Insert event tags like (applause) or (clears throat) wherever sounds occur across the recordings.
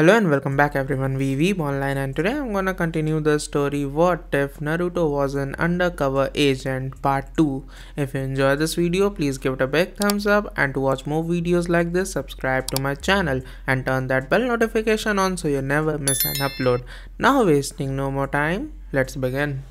Hello and welcome back everyone, we Online and today I'm gonna continue the story What If Naruto Was an Undercover Agent Part 2. If you enjoy this video, please give it a big thumbs up and to watch more videos like this, subscribe to my channel and turn that bell notification on so you never miss an upload. Now wasting no more time, let's begin.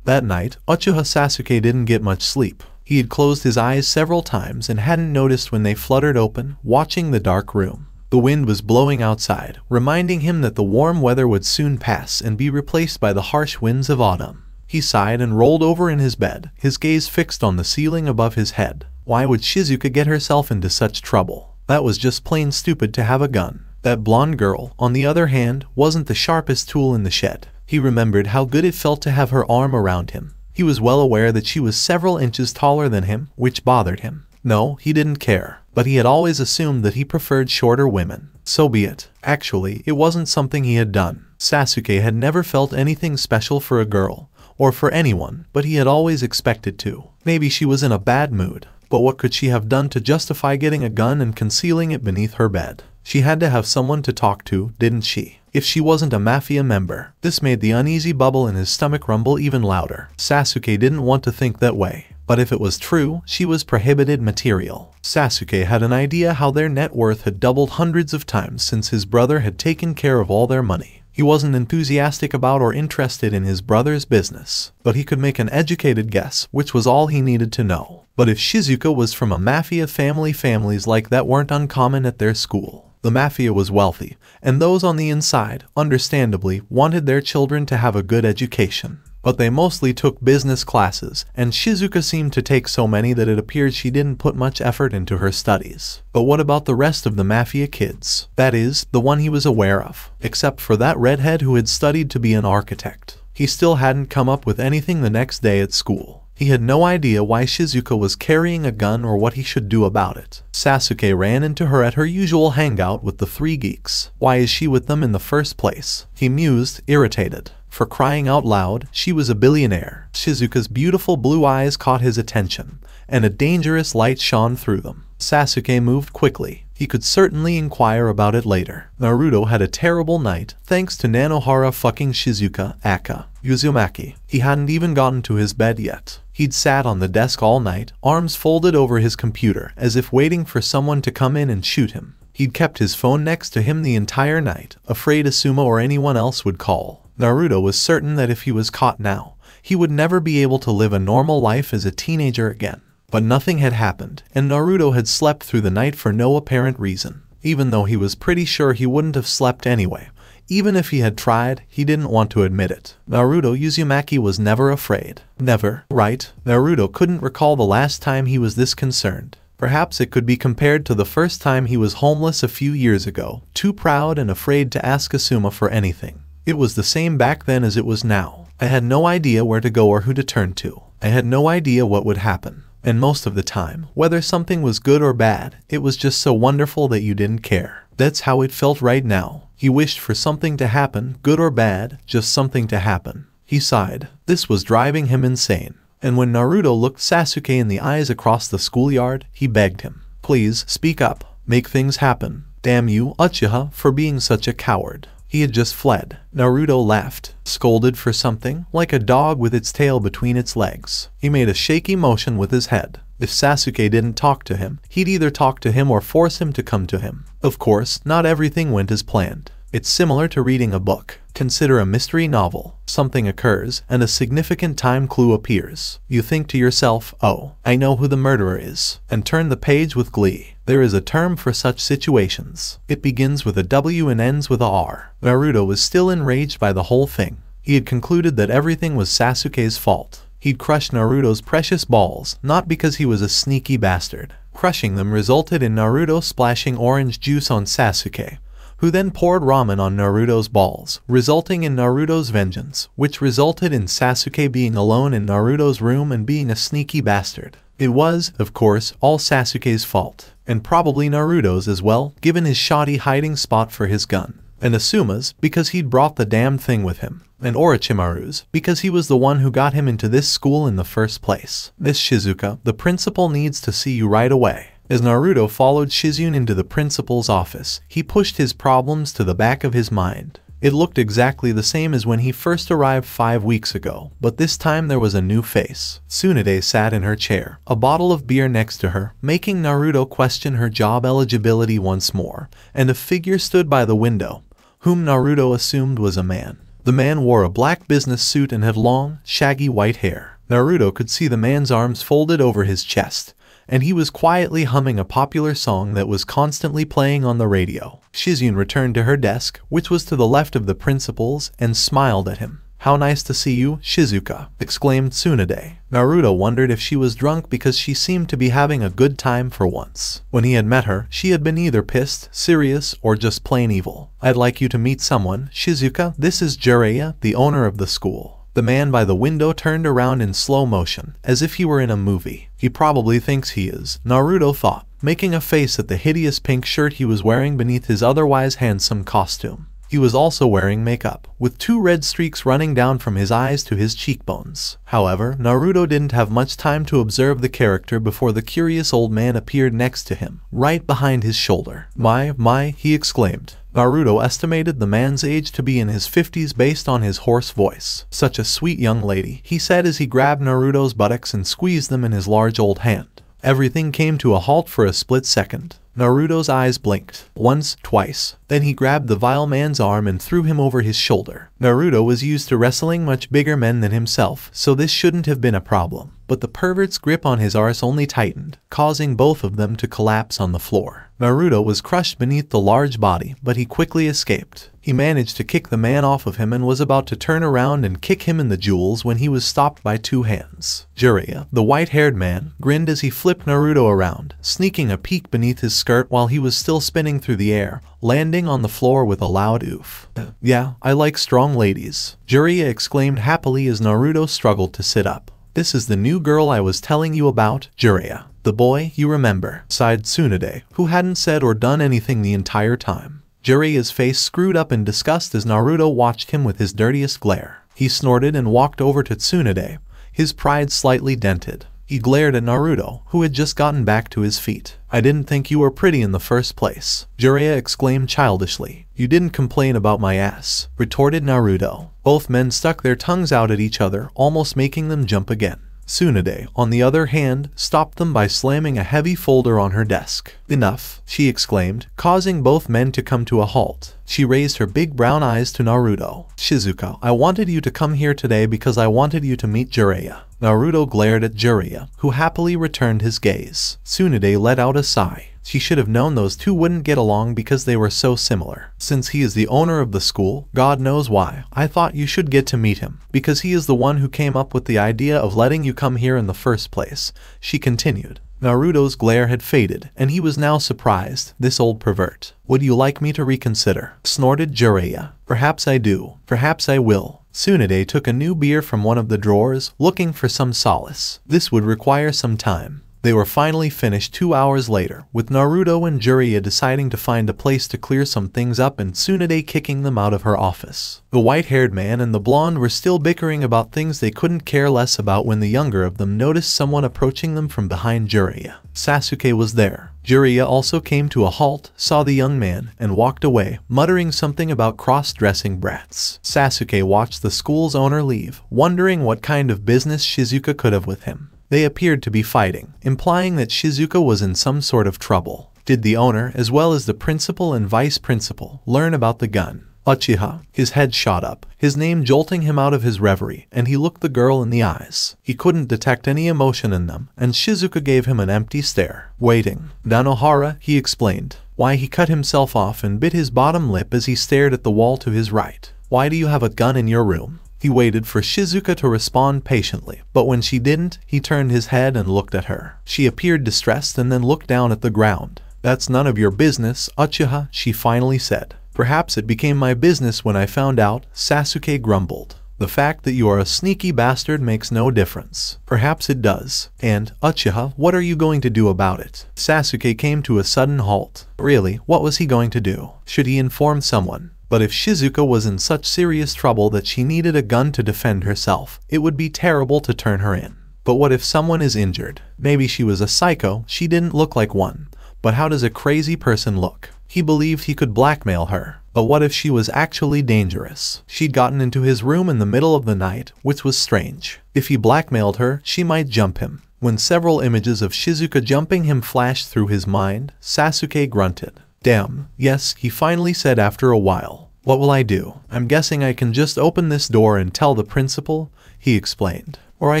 That night, Uchiha Sasuke didn't get much sleep. He had closed his eyes several times and hadn't noticed when they fluttered open, watching the dark room. The wind was blowing outside, reminding him that the warm weather would soon pass and be replaced by the harsh winds of autumn. He sighed and rolled over in his bed, his gaze fixed on the ceiling above his head. Why would Shizuka get herself into such trouble? That was just plain stupid to have a gun. That blonde girl, on the other hand, wasn't the sharpest tool in the shed. He remembered how good it felt to have her arm around him. He was well aware that she was several inches taller than him, which bothered him. No, he didn't care, but he had always assumed that he preferred shorter women. So be it. Actually, it wasn't something he had done. Sasuke had never felt anything special for a girl, or for anyone, but he had always expected to. Maybe she was in a bad mood, but what could she have done to justify getting a gun and concealing it beneath her bed? She had to have someone to talk to, didn't she? If she wasn't a mafia member, this made the uneasy bubble in his stomach rumble even louder. Sasuke didn't want to think that way. But if it was true, she was prohibited material. Sasuke had an idea how their net worth had doubled hundreds of times since his brother had taken care of all their money. He wasn't enthusiastic about or interested in his brother's business, but he could make an educated guess, which was all he needed to know. But if Shizuka was from a mafia family families like that weren't uncommon at their school. The mafia was wealthy, and those on the inside, understandably, wanted their children to have a good education but they mostly took business classes, and Shizuka seemed to take so many that it appeared she didn't put much effort into her studies. But what about the rest of the Mafia kids? That is, the one he was aware of, except for that redhead who had studied to be an architect. He still hadn't come up with anything the next day at school. He had no idea why Shizuka was carrying a gun or what he should do about it. Sasuke ran into her at her usual hangout with the three geeks. Why is she with them in the first place? He mused, irritated. For crying out loud, she was a billionaire. Shizuka's beautiful blue eyes caught his attention, and a dangerous light shone through them. Sasuke moved quickly. He could certainly inquire about it later. Naruto had a terrible night, thanks to Nanohara fucking Shizuka, Aka, Uzumaki. He hadn't even gotten to his bed yet. He'd sat on the desk all night, arms folded over his computer, as if waiting for someone to come in and shoot him. He'd kept his phone next to him the entire night, afraid Asuma or anyone else would call. Naruto was certain that if he was caught now, he would never be able to live a normal life as a teenager again. But nothing had happened, and Naruto had slept through the night for no apparent reason, even though he was pretty sure he wouldn't have slept anyway. Even if he had tried, he didn't want to admit it. Naruto Uzumaki was never afraid. Never, right? Naruto couldn't recall the last time he was this concerned. Perhaps it could be compared to the first time he was homeless a few years ago, too proud and afraid to ask Asuma for anything. It was the same back then as it was now. I had no idea where to go or who to turn to. I had no idea what would happen. And most of the time, whether something was good or bad, it was just so wonderful that you didn't care. That's how it felt right now. He wished for something to happen, good or bad, just something to happen. He sighed. This was driving him insane. And when Naruto looked Sasuke in the eyes across the schoolyard, he begged him, Please, speak up. Make things happen. Damn you, Uchiha, for being such a coward. He had just fled. Naruto laughed, scolded for something, like a dog with its tail between its legs. He made a shaky motion with his head. If Sasuke didn't talk to him, he'd either talk to him or force him to come to him. Of course, not everything went as planned. It's similar to reading a book. Consider a mystery novel. Something occurs, and a significant time clue appears. You think to yourself, oh, I know who the murderer is, and turn the page with glee. There is a term for such situations. It begins with a W and ends with a R. Naruto was still enraged by the whole thing. He had concluded that everything was Sasuke's fault. He'd crushed Naruto's precious balls, not because he was a sneaky bastard. Crushing them resulted in Naruto splashing orange juice on Sasuke, who then poured ramen on Naruto's balls, resulting in Naruto's vengeance, which resulted in Sasuke being alone in Naruto's room and being a sneaky bastard. It was, of course, all Sasuke's fault, and probably Naruto's as well, given his shoddy hiding spot for his gun, and Asuma's because he'd brought the damn thing with him, and Orochimaru's because he was the one who got him into this school in the first place. Miss Shizuka, the principal needs to see you right away. As Naruto followed Shizune into the principal's office, he pushed his problems to the back of his mind. It looked exactly the same as when he first arrived five weeks ago, but this time there was a new face. Tsunade sat in her chair, a bottle of beer next to her, making Naruto question her job eligibility once more, and a figure stood by the window, whom Naruto assumed was a man. The man wore a black business suit and had long, shaggy white hair. Naruto could see the man's arms folded over his chest, and he was quietly humming a popular song that was constantly playing on the radio. Shizune returned to her desk, which was to the left of the principal's, and smiled at him. How nice to see you, Shizuka, exclaimed Tsunade. Naruto wondered if she was drunk because she seemed to be having a good time for once. When he had met her, she had been either pissed, serious, or just plain evil. I'd like you to meet someone, Shizuka. This is Jiraiya, the owner of the school. The man by the window turned around in slow motion, as if he were in a movie. He probably thinks he is, Naruto thought, making a face at the hideous pink shirt he was wearing beneath his otherwise handsome costume. He was also wearing makeup, with two red streaks running down from his eyes to his cheekbones. However, Naruto didn't have much time to observe the character before the curious old man appeared next to him, right behind his shoulder. My, my, he exclaimed. Naruto estimated the man's age to be in his 50s based on his hoarse voice. Such a sweet young lady, he said as he grabbed Naruto's buttocks and squeezed them in his large old hand. Everything came to a halt for a split second. Naruto's eyes blinked. Once, twice. Then he grabbed the vile man's arm and threw him over his shoulder. Naruto was used to wrestling much bigger men than himself, so this shouldn't have been a problem. But the pervert's grip on his arse only tightened, causing both of them to collapse on the floor. Naruto was crushed beneath the large body, but he quickly escaped. He managed to kick the man off of him and was about to turn around and kick him in the jewels when he was stopped by two hands. Jiraiya, the white-haired man, grinned as he flipped Naruto around, sneaking a peek beneath his skirt while he was still spinning through the air, landing on the floor with a loud oof. (clears throat) Yeah, I like strong ladies. Jiraiya exclaimed happily as Naruto struggled to sit up. This is the new girl I was telling you about, Jiraiya. The boy you remember, sighed Tsunade, who hadn't said or done anything the entire time. Jiraiya's face screwed up in disgust as Naruto watched him with his dirtiest glare. He snorted and walked over to Tsunade, his pride slightly dented. He glared at Naruto, who had just gotten back to his feet. I didn't think you were pretty in the first place. Jiraiya exclaimed childishly. You didn't complain about my ass, retorted Naruto. Both men stuck their tongues out at each other, almost making them jump again. Tsunade, on the other hand, stopped them by slamming a heavy folder on her desk. Enough, she exclaimed, causing both men to come to a halt. She raised her big brown eyes to Naruto. Shizuka, I wanted you to come here today because I wanted you to meet Jiraiya. Naruto glared at Jiraiya, who happily returned his gaze. Tsunade let out a sigh. She should have known those two wouldn't get along because they were so similar. Since he is the owner of the school, God knows why, I thought you should get to meet him, because he is the one who came up with the idea of letting you come here in the first place. She continued. Naruto's glare had faded, and he was now surprised, this old pervert. Would you like me to reconsider? Snorted Jiraiya. Perhaps I do. Perhaps I will. Tsunade took a new beer from one of the drawers, looking for some solace. This would require some time. They were finally finished two hours later, with Naruto and Jiraiya deciding to find a place to clear some things up and Tsunade kicking them out of her office. The white-haired man and the blonde were still bickering about things they couldn't care less about when the younger of them noticed someone approaching them from behind Jiraiya. Sasuke was there. Jiraiya also came to a halt, saw the young man, and walked away, muttering something about cross-dressing brats. Sasuke watched the school's owner leave, wondering what kind of business Shizuka could have with him. They appeared to be fighting, implying that Shizuka was in some sort of trouble. Did the owner, as well as the principal and vice principal, learn about the gun? Uchiha, his head shot up, his name jolting him out of his reverie, and he looked the girl in the eyes. He couldn't detect any emotion in them, and Shizuka gave him an empty stare. Waiting. Nanohara, he explained. Why he cut himself off and bit his bottom lip as he stared at the wall to his right. Why do you have a gun in your room? He waited for Shizuka to respond patiently, but when she didn't, he turned his head and looked at her. She appeared distressed and then looked down at the ground. That's none of your business, Uchiha, she finally said. Perhaps it became my business when I found out, Sasuke grumbled. The fact that you are a sneaky bastard makes no difference. Perhaps it does. And, Uchiha, what are you going to do about it? Sasuke came to a sudden halt. Really, what was he going to do? Should he inform someone? But if Shizuka was in such serious trouble that she needed a gun to defend herself, it would be terrible to turn her in. But what if someone is injured? Maybe she was a psycho, she didn't look like one. But how does a crazy person look? He believed he could blackmail her. But what if she was actually dangerous? She'd gotten into his room in the middle of the night, which was strange. If he blackmailed her, she might jump him. When several images of Shizuka jumping him flashed through his mind, Sasuke grunted. Damn, yes, he finally said after a while. What will I do? I'm guessing I can just open this door and tell the principal, he explained. Or I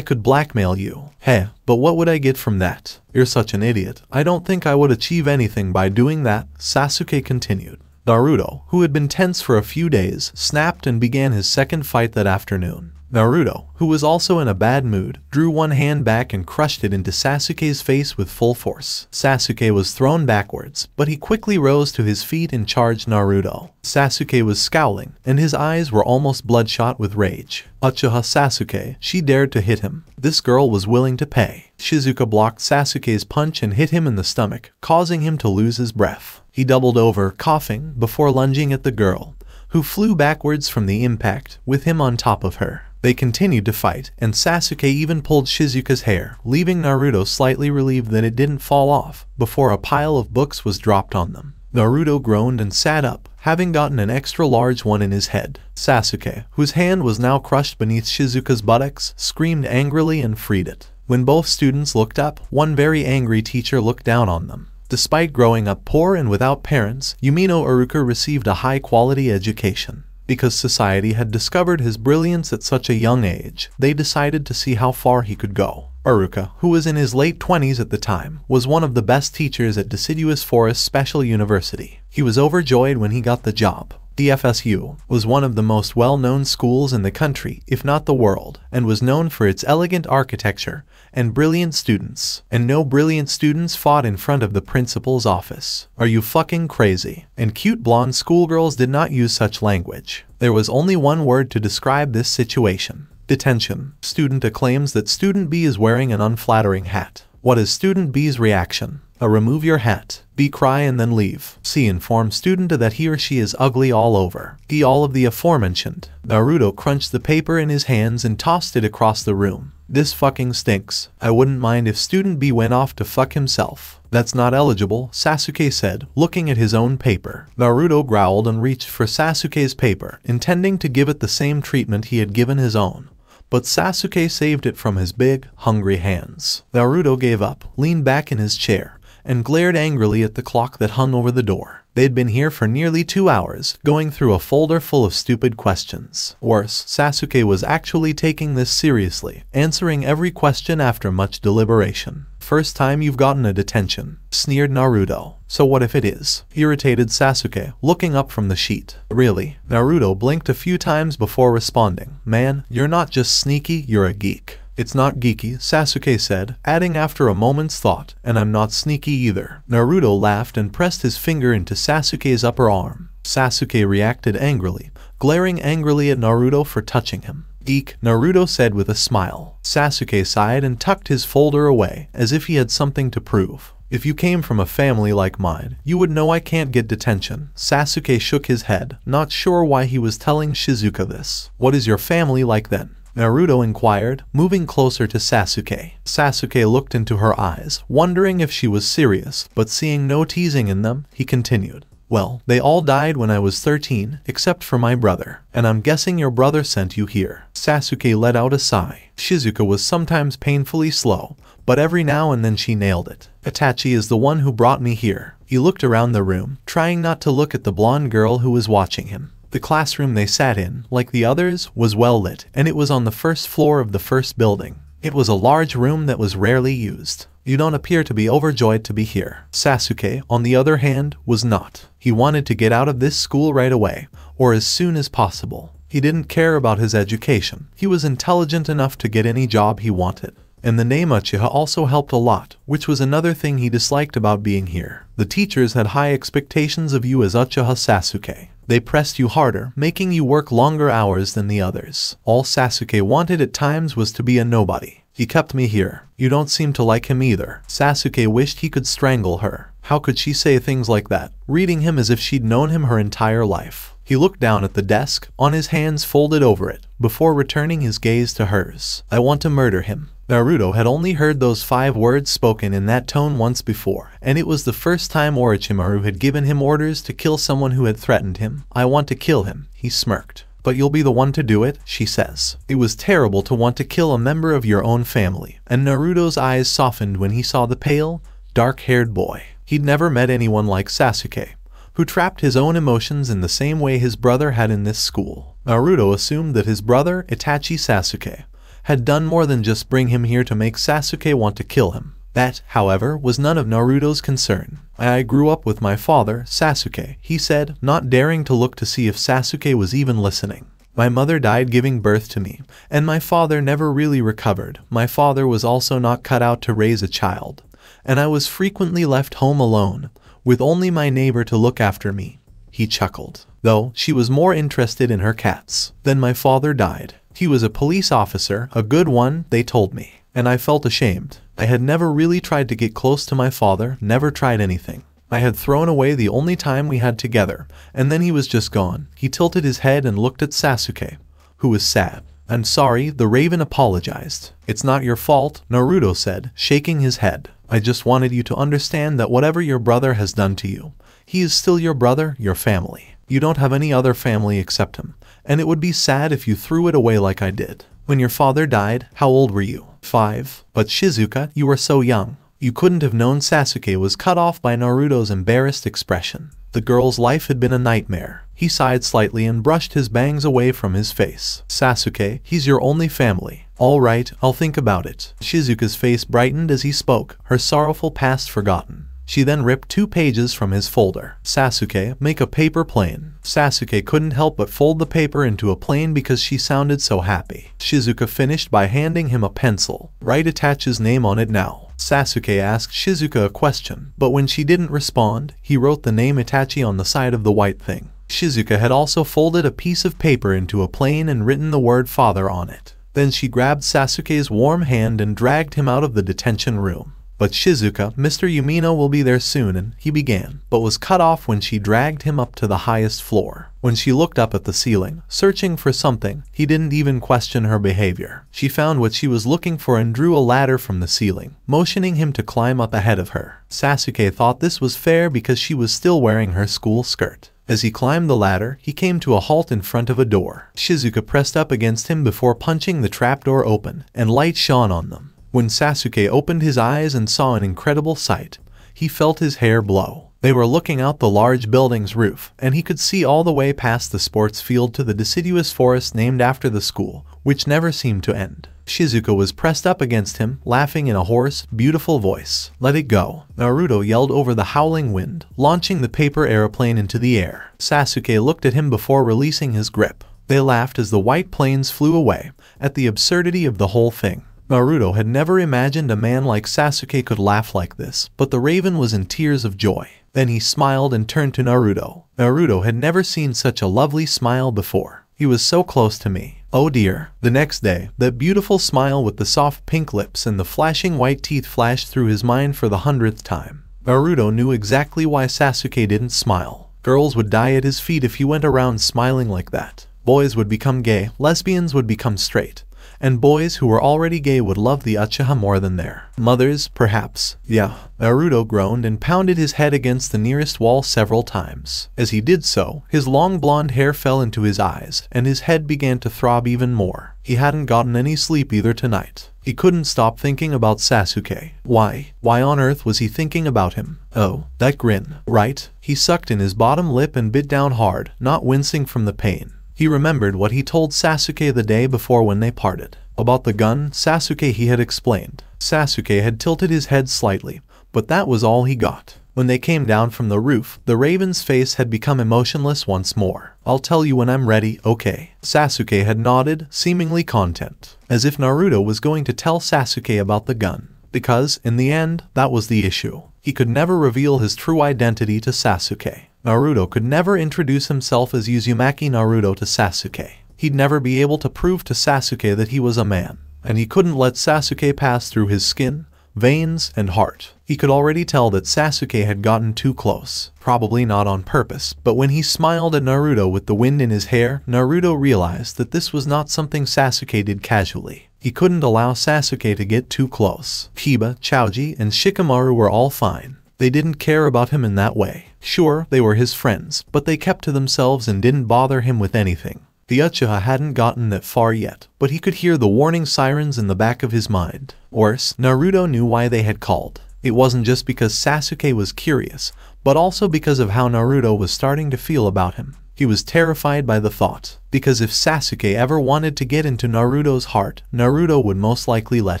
could blackmail you. Hey, but what would I get from that? You're such an idiot. I don't think I would achieve anything by doing that, Sasuke continued. Naruto, who had been tense for a few days, snapped and began his second fight that afternoon. Naruto, who was also in a bad mood, drew one hand back and crushed it into Sasuke's face with full force. Sasuke was thrown backwards, but he quickly rose to his feet and charged Naruto. Sasuke was scowling, and his eyes were almost bloodshot with rage. Uchiha Sasuke, she dared to hit him. This girl was willing to pay. Shizuka blocked Sasuke's punch and hit him in the stomach, causing him to lose his breath. He doubled over, coughing, before lunging at the girl, who flew backwards from the impact, with him on top of her. They continued to fight, and Sasuke even pulled Shizuka's hair, leaving Naruto slightly relieved that it didn't fall off, before a pile of books was dropped on them. Naruto groaned and sat up, having gotten an extra large one in his head. Sasuke, whose hand was now crushed beneath Shizuka's buttocks, screamed angrily and freed it. When both students looked up, one very angry teacher looked down on them. Despite growing up poor and without parents, Umino Iruka received a high-quality education. Because society had discovered his brilliance at such a young age, they decided to see how far he could go. Iruka, who was in his late 20s at the time, was one of the best teachers at Deciduous Forest Special University. He was overjoyed when he got the job. DFSU was one of the most well-known schools in the country, if not the world, and was known for its elegant architecture and brilliant students. And no brilliant students fought in front of the principal's office. Are you fucking crazy? And cute blonde schoolgirls did not use such language. There was only one word to describe this situation. Detention. Student acclaims that student B is wearing an unflattering hat. What is student B's reaction? A remove your hat. B cry and then leave. C inform student that he or she is ugly all over. D all of the aforementioned. Naruto crunched the paper in his hands and tossed it across the room. This fucking stinks. I wouldn't mind if student B went off to fuck himself. That's not eligible, Sasuke said, looking at his own paper. Naruto growled and reached for Sasuke's paper, intending to give it the same treatment he had given his own but Sasuke saved it from his big, hungry hands. Naruto gave up, leaned back in his chair, and glared angrily at the clock that hung over the door. They'd been here for nearly two hours, going through a folder full of stupid questions. Worse, Sasuke was actually taking this seriously, answering every question after much deliberation. First time you've gotten a detention, sneered Naruto. So what if it is? Irritated Sasuke, looking up from the sheet. Really? Naruto blinked a few times before responding. Man, you're not just sneaky, you're a geek. It's not geeky, Sasuke said, adding after a moment's thought, and I'm not sneaky either. Naruto laughed and pressed his finger into Sasuke's upper arm. Sasuke reacted angrily, glaring angrily at Naruto for touching him. Geek, Naruto said with a smile. Sasuke sighed and tucked his folder away, as if he had something to prove. If you came from a family like mine, you would know I can't get detention. Sasuke shook his head, not sure why he was telling Shizuka this. What is your family like then? Naruto inquired, moving closer to Sasuke. Sasuke looked into her eyes, wondering if she was serious, but seeing no teasing in them, he continued. Well, they all died when I was 13, except for my brother, and I'm guessing your brother sent you here. Sasuke let out a sigh. Shizuka was sometimes painfully slow, but every now and then she nailed it. Itachi is the one who brought me here. He looked around the room, trying not to look at the blonde girl who was watching him. The classroom they sat in, like the others, was well lit, and it was on the first floor of the first building. It was a large room that was rarely used. You don't appear to be overjoyed to be here. Sasuke, on the other hand, was not. He wanted to get out of this school right away, or as soon as possible. He didn't care about his education. He was intelligent enough to get any job he wanted. And the name Uchiha also helped a lot, which was another thing he disliked about being here. The teachers had high expectations of you as Uchiha Sasuke. They pressed you harder, making you work longer hours than the others. All Sasuke wanted at times was to be a nobody. He kept me here. You don't seem to like him either. Sasuke wished he could strangle her. How could she say things like that, reading him as if she'd known him her entire life? He looked down at the desk, on his hands folded over it, before returning his gaze to hers. I want to murder him. Naruto had only heard those five words spoken in that tone once before, and it was the first time Orochimaru had given him orders to kill someone who had threatened him. I want to kill him, he smirked. But you'll be the one to do it, she says. It was terrible to want to kill a member of your own family, and Naruto's eyes softened when he saw the pale, dark-haired boy. He'd never met anyone like Sasuke, who trapped his own emotions in the same way his brother had in this school. Naruto assumed that his brother, Itachi Sasuke, had done more than just bring him here to make Sasuke want to kill him. That, however, was none of Naruto's concern. I grew up with my father, Sasuke, he said, not daring to look to see if Sasuke was even listening. My mother died giving birth to me, and my father never really recovered. My father was also not cut out to raise a child, and I was frequently left home alone, with only my neighbor to look after me. He chuckled, though she was more interested in her cats. Then my father died. He was a police officer, a good one, they told me, and I felt ashamed. I had never really tried to get close to my father, never tried anything. I had thrown away the only time we had together, and then he was just gone. He tilted his head and looked at Sasuke, who was sad. I'm sorry, the raven apologized. It's not your fault, Naruto said, shaking his head. I just wanted you to understand that whatever your brother has done to you, he is still your brother, your family. You don't have any other family except him and it would be sad if you threw it away like I did. When your father died, how old were you? Five. But Shizuka, you were so young. You couldn't have known Sasuke was cut off by Naruto's embarrassed expression. The girl's life had been a nightmare. He sighed slightly and brushed his bangs away from his face. Sasuke, he's your only family. All right, I'll think about it. Shizuka's face brightened as he spoke, her sorrowful past forgotten. She then ripped two pages from his folder. Sasuke, make a paper plane. Sasuke couldn't help but fold the paper into a plane because she sounded so happy. Shizuka finished by handing him a pencil. Write Itachi's name on it now. Sasuke asked Shizuka a question, but when she didn't respond, he wrote the name Itachi on the side of the white thing. Shizuka had also folded a piece of paper into a plane and written the word father on it. Then she grabbed Sasuke's warm hand and dragged him out of the detention room. But Shizuka, Mr. Umino will be there soon, and he began, but was cut off when she dragged him up to the highest floor. When she looked up at the ceiling, searching for something, he didn't even question her behavior. She found what she was looking for and drew a ladder from the ceiling, motioning him to climb up ahead of her. Sasuke thought this was fair because she was still wearing her school skirt. As he climbed the ladder, he came to a halt in front of a door. Shizuka pressed up against him before punching the trapdoor open, and light shone on them. When Sasuke opened his eyes and saw an incredible sight, he felt his hair blow. They were looking out the large building's roof, and he could see all the way past the sports field to the deciduous forest named after the school, which never seemed to end. Shizuka was pressed up against him, laughing in a hoarse, beautiful voice. Let it go. Naruto yelled over the howling wind, launching the paper aeroplane into the air. Sasuke looked at him before releasing his grip. They laughed as the white planes flew away, at the absurdity of the whole thing. Naruto had never imagined a man like Sasuke could laugh like this, but the raven was in tears of joy. Then he smiled and turned to Naruto. Naruto had never seen such a lovely smile before. He was so close to me. Oh dear. The next day, that beautiful smile with the soft pink lips and the flashing white teeth flashed through his mind for the hundredth time. Naruto knew exactly why Sasuke didn't smile. Girls would die at his feet if he went around smiling like that. Boys would become gay, lesbians would become straight and boys who were already gay would love the Uchiha more than their mothers, perhaps. Yeah. Naruto groaned and pounded his head against the nearest wall several times. As he did so, his long blonde hair fell into his eyes, and his head began to throb even more. He hadn't gotten any sleep either tonight. He couldn't stop thinking about Sasuke. Why? Why on earth was he thinking about him? Oh, that grin. Right? He sucked in his bottom lip and bit down hard, not wincing from the pain. He remembered what he told Sasuke the day before when they parted. About the gun, Sasuke he had explained. Sasuke had tilted his head slightly, but that was all he got. When they came down from the roof, the raven's face had become emotionless once more. I'll tell you when I'm ready, okay? Sasuke had nodded, seemingly content, as if Naruto was going to tell Sasuke about the gun. Because, in the end, that was the issue. He could never reveal his true identity to Sasuke. Naruto could never introduce himself as Uzumaki Naruto to Sasuke. He'd never be able to prove to Sasuke that he was a man, and he couldn't let Sasuke pass through his skin, veins, and heart. He could already tell that Sasuke had gotten too close, probably not on purpose, but when he smiled at Naruto with the wind in his hair, Naruto realized that this was not something Sasuke did casually. He couldn't allow Sasuke to get too close. Kiba, Choji, and Shikamaru were all fine. They didn't care about him in that way. Sure, they were his friends, but they kept to themselves and didn't bother him with anything. The Uchiha hadn't gotten that far yet, but he could hear the warning sirens in the back of his mind. Worse, Naruto knew why they had called. It wasn't just because Sasuke was curious, but also because of how Naruto was starting to feel about him. He was terrified by the thought, because if Sasuke ever wanted to get into Naruto's heart, Naruto would most likely let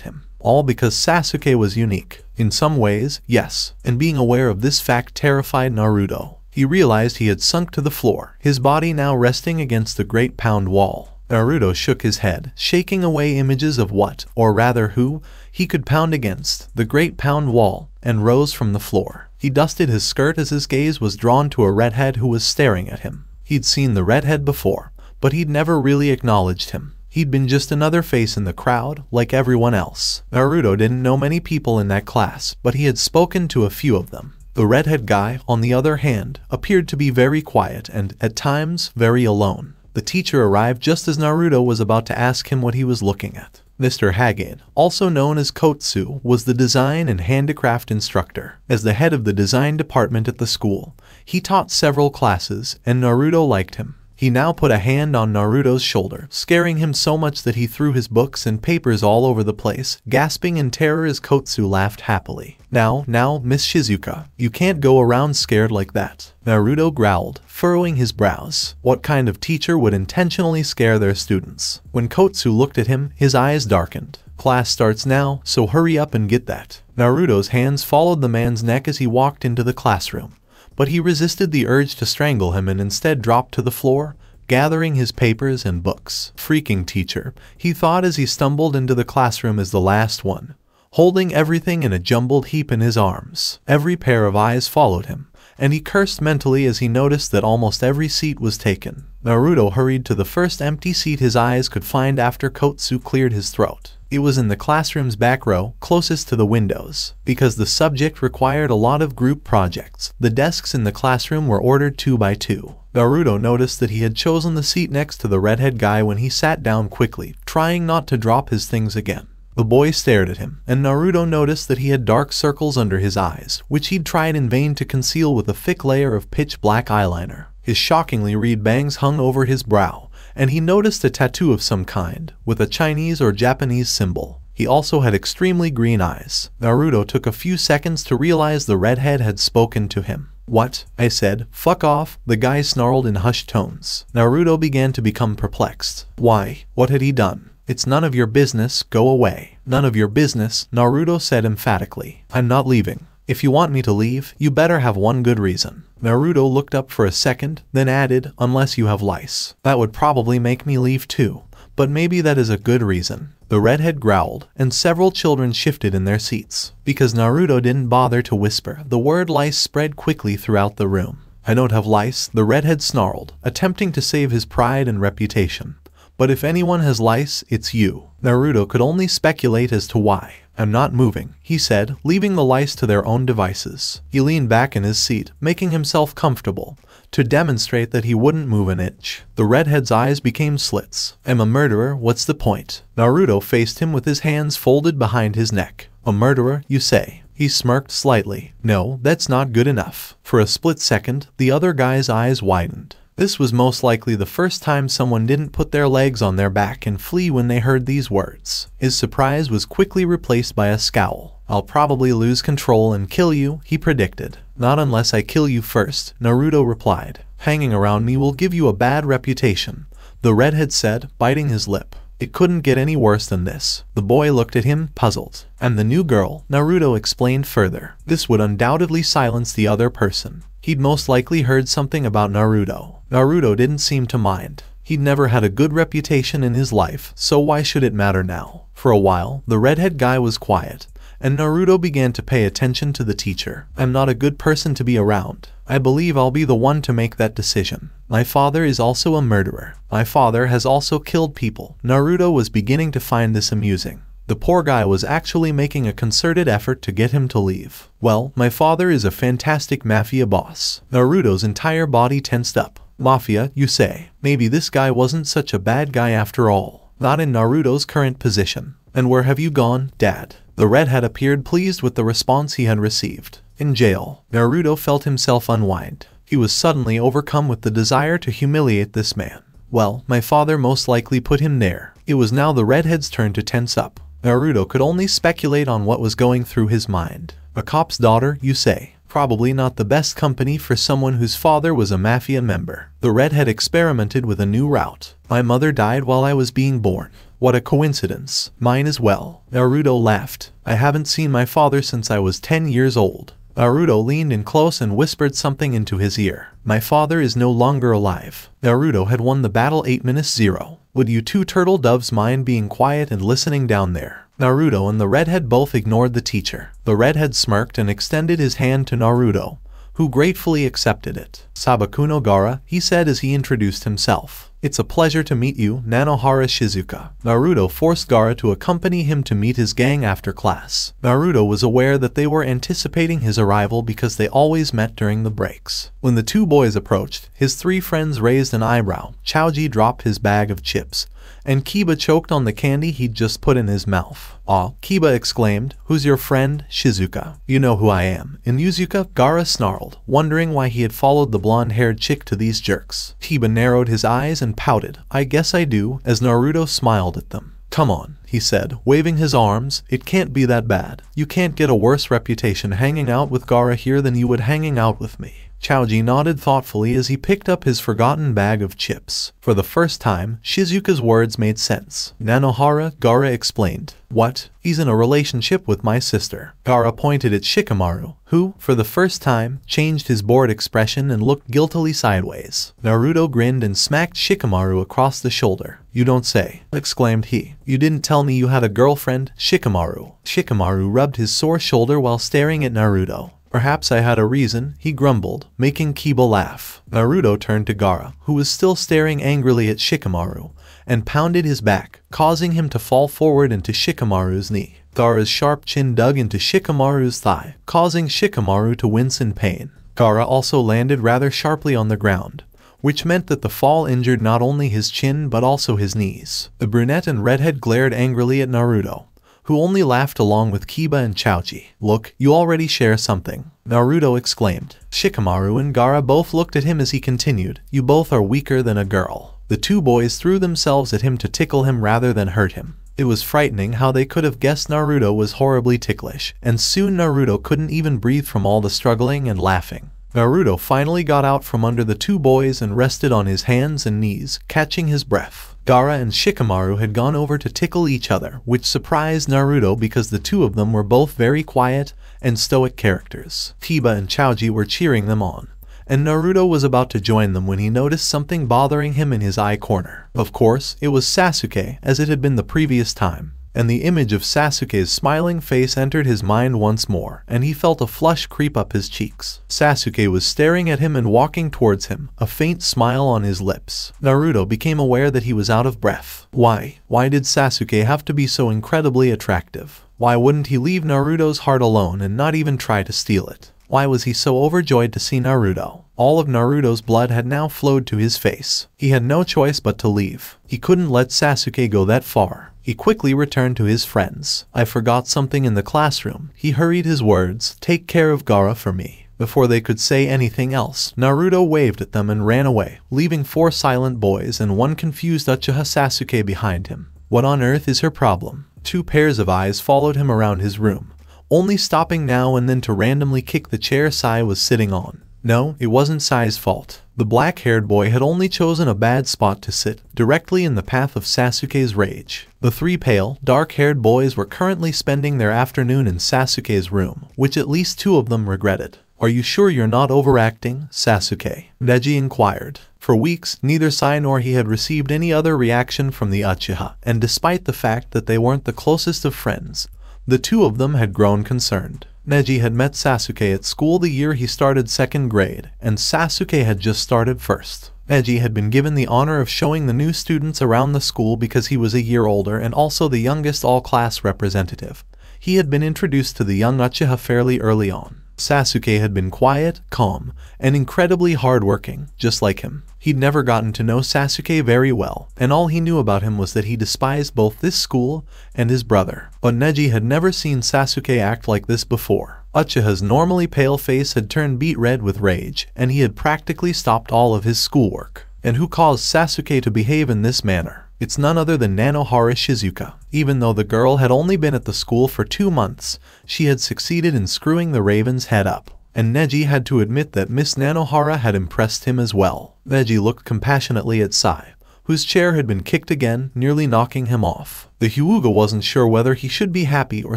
him. All because Sasuke was unique. In some ways, yes, and being aware of this fact terrified Naruto. He realized he had sunk to the floor, his body now resting against the great pound wall. Naruto shook his head, shaking away images of what, or rather who, he could pound against, the great pound wall, and rose from the floor. He dusted his skirt as his gaze was drawn to a redhead who was staring at him. He'd seen the redhead before, but he'd never really acknowledged him. He'd been just another face in the crowd, like everyone else. Naruto didn't know many people in that class, but he had spoken to a few of them. The redhead guy, on the other hand, appeared to be very quiet and, at times, very alone. The teacher arrived just as Naruto was about to ask him what he was looking at. Mr. Hagane, also known as Kotsu, was the design and handicraft instructor. As the head of the design department at the school, he taught several classes, and Naruto liked him. He now put a hand on Naruto's shoulder, scaring him so much that he threw his books and papers all over the place, gasping in terror as Kotsu laughed happily. Now, now, Miss Shizuka, you can't go around scared like that. Naruto growled, furrowing his brows. What kind of teacher would intentionally scare their students? When Kotsu looked at him, his eyes darkened. Class starts now, so hurry up and get that. Naruto's hands followed the man's neck as he walked into the classroom but he resisted the urge to strangle him and instead dropped to the floor, gathering his papers and books. Freaking teacher, he thought as he stumbled into the classroom as the last one, holding everything in a jumbled heap in his arms. Every pair of eyes followed him, and he cursed mentally as he noticed that almost every seat was taken. Naruto hurried to the first empty seat his eyes could find after Kotsu cleared his throat. It was in the classroom's back row, closest to the windows. Because the subject required a lot of group projects, the desks in the classroom were ordered two by two. Naruto noticed that he had chosen the seat next to the redhead guy when he sat down quickly, trying not to drop his things again. The boy stared at him, and Naruto noticed that he had dark circles under his eyes, which he'd tried in vain to conceal with a thick layer of pitch black eyeliner. His shockingly red bangs hung over his brow, and he noticed a tattoo of some kind, with a Chinese or Japanese symbol. He also had extremely green eyes. Naruto took a few seconds to realize the redhead had spoken to him. What? I said. Fuck off, the guy snarled in hushed tones. Naruto began to become perplexed. Why? What had he done? It's none of your business, go away. None of your business, Naruto said emphatically. I'm not leaving. If you want me to leave, you better have one good reason. Naruto looked up for a second, then added, unless you have lice. That would probably make me leave too, but maybe that is a good reason. The redhead growled, and several children shifted in their seats. Because Naruto didn't bother to whisper, the word lice spread quickly throughout the room. I don't have lice, the redhead snarled, attempting to save his pride and reputation. But if anyone has lice, it's you. Naruto could only speculate as to why. I'm not moving, he said, leaving the lice to their own devices. He leaned back in his seat, making himself comfortable, to demonstrate that he wouldn't move an inch. The redhead's eyes became slits. I'm a murderer, what's the point? Naruto faced him with his hands folded behind his neck. A murderer, you say? He smirked slightly. No, that's not good enough. For a split second, the other guy's eyes widened. This was most likely the first time someone didn't put their legs on their back and flee when they heard these words. His surprise was quickly replaced by a scowl. I'll probably lose control and kill you, he predicted. Not unless I kill you first, Naruto replied. Hanging around me will give you a bad reputation, the redhead said, biting his lip. It couldn't get any worse than this. The boy looked at him, puzzled. And the new girl, Naruto explained further. This would undoubtedly silence the other person. He'd most likely heard something about Naruto. Naruto didn't seem to mind. He'd never had a good reputation in his life, so why should it matter now? For a while, the redhead guy was quiet, and Naruto began to pay attention to the teacher. I'm not a good person to be around. I believe I'll be the one to make that decision. My father is also a murderer. My father has also killed people. Naruto was beginning to find this amusing. The poor guy was actually making a concerted effort to get him to leave. Well, my father is a fantastic mafia boss. Naruto's entire body tensed up. Mafia, you say? Maybe this guy wasn't such a bad guy after all. not in Naruto's current position. And where have you gone, Dad? The redhead appeared pleased with the response he had received. In jail, Naruto felt himself unwind. He was suddenly overcome with the desire to humiliate this man. Well, my father most likely put him there. It was now the redhead's turn to tense up. Naruto could only speculate on what was going through his mind. A cop's daughter, you say? Probably not the best company for someone whose father was a mafia member. The redhead experimented with a new route. My mother died while I was being born. What a coincidence. Mine as well. Naruto laughed. I haven't seen my father since I was 10 years old. Naruto leaned in close and whispered something into his ear. My father is no longer alive. Naruto had won the battle 8 minutes 0. Would you two turtle doves mind being quiet and listening down there? Naruto and the redhead both ignored the teacher. The redhead smirked and extended his hand to Naruto, who gratefully accepted it. Sabakuno Gaara, he said as he introduced himself. It's a pleasure to meet you, Nanohara Shizuka. Naruto forced Gaara to accompany him to meet his gang after class. Naruto was aware that they were anticipating his arrival because they always met during the breaks. When the two boys approached, his three friends raised an eyebrow. Choji dropped his bag of chips, and Kiba choked on the candy he'd just put in his mouth. Ah, Kiba exclaimed, Who's your friend, Shizuka? You know who I am. In Yuzuka, Gaara snarled, wondering why he had followed the blonde-haired chick to these jerks. Kiba narrowed his eyes and pouted, I guess I do, as Naruto smiled at them. Come on, he said, waving his arms, it can't be that bad. You can't get a worse reputation hanging out with Gaara here than you would hanging out with me. Choji nodded thoughtfully as he picked up his forgotten bag of chips. For the first time, Shizuka's words made sense. Nanohara, Gaara explained. What? He's in a relationship with my sister. Gaara pointed at Shikamaru, who, for the first time, changed his bored expression and looked guiltily sideways. Naruto grinned and smacked Shikamaru across the shoulder. You don't say, exclaimed he. You didn't tell me you had a girlfriend, Shikamaru. Shikamaru rubbed his sore shoulder while staring at Naruto. Perhaps I had a reason, he grumbled, making Kiba laugh. Naruto turned to Gaara, who was still staring angrily at Shikamaru, and pounded his back, causing him to fall forward into Shikamaru's knee. Gaara's sharp chin dug into Shikamaru's thigh, causing Shikamaru to wince in pain. Gaara also landed rather sharply on the ground, which meant that the fall injured not only his chin but also his knees. The brunette and redhead glared angrily at Naruto, who only laughed along with Kiba and Choji. Look, you already share something. Naruto exclaimed. Shikamaru and Gaara both looked at him as he continued, You both are weaker than a girl. The two boys threw themselves at him to tickle him rather than hurt him. It was frightening how they could have guessed Naruto was horribly ticklish, and soon Naruto couldn't even breathe from all the struggling and laughing. Naruto finally got out from under the two boys and rested on his hands and knees, catching his breath. Gaara and Shikamaru had gone over to tickle each other, which surprised Naruto because the two of them were both very quiet and stoic characters. Kiba and Choji were cheering them on, and Naruto was about to join them when he noticed something bothering him in his eye corner. Of course, it was Sasuke, as it had been the previous time and the image of Sasuke's smiling face entered his mind once more, and he felt a flush creep up his cheeks. Sasuke was staring at him and walking towards him, a faint smile on his lips. Naruto became aware that he was out of breath. Why? Why did Sasuke have to be so incredibly attractive? Why wouldn't he leave Naruto's heart alone and not even try to steal it? Why was he so overjoyed to see Naruto? All of Naruto's blood had now flowed to his face. He had no choice but to leave. He couldn't let Sasuke go that far. He quickly returned to his friends. I forgot something in the classroom. He hurried his words, take care of Gaara for me. Before they could say anything else, Naruto waved at them and ran away, leaving four silent boys and one confused Uchiha Sasuke behind him. What on earth is her problem? Two pairs of eyes followed him around his room, only stopping now and then to randomly kick the chair Sai was sitting on. No, it wasn't Sai's fault. The black-haired boy had only chosen a bad spot to sit, directly in the path of Sasuke's rage. The three pale, dark-haired boys were currently spending their afternoon in Sasuke's room, which at least two of them regretted. Are you sure you're not overacting, Sasuke? Neji inquired. For weeks, neither Sai nor he had received any other reaction from the Uchiha, and despite the fact that they weren't the closest of friends, the two of them had grown concerned. Neji had met Sasuke at school the year he started second grade, and Sasuke had just started first. Neji had been given the honor of showing the new students around the school because he was a year older and also the youngest all-class representative. He had been introduced to the young Uchiha fairly early on. Sasuke had been quiet, calm, and incredibly hardworking, just like him. He'd never gotten to know Sasuke very well, and all he knew about him was that he despised both this school and his brother. But Neji had never seen Sasuke act like this before. Uchiha's normally pale face had turned beet red with rage, and he had practically stopped all of his schoolwork. And who caused Sasuke to behave in this manner? It's none other than Nanohara Shizuka. Even though the girl had only been at the school for two months, she had succeeded in screwing the Raven's head up. And Neji had to admit that Miss Nanohara had impressed him as well. Neji looked compassionately at Sai, whose chair had been kicked again, nearly knocking him off. The Hyuga wasn't sure whether he should be happy or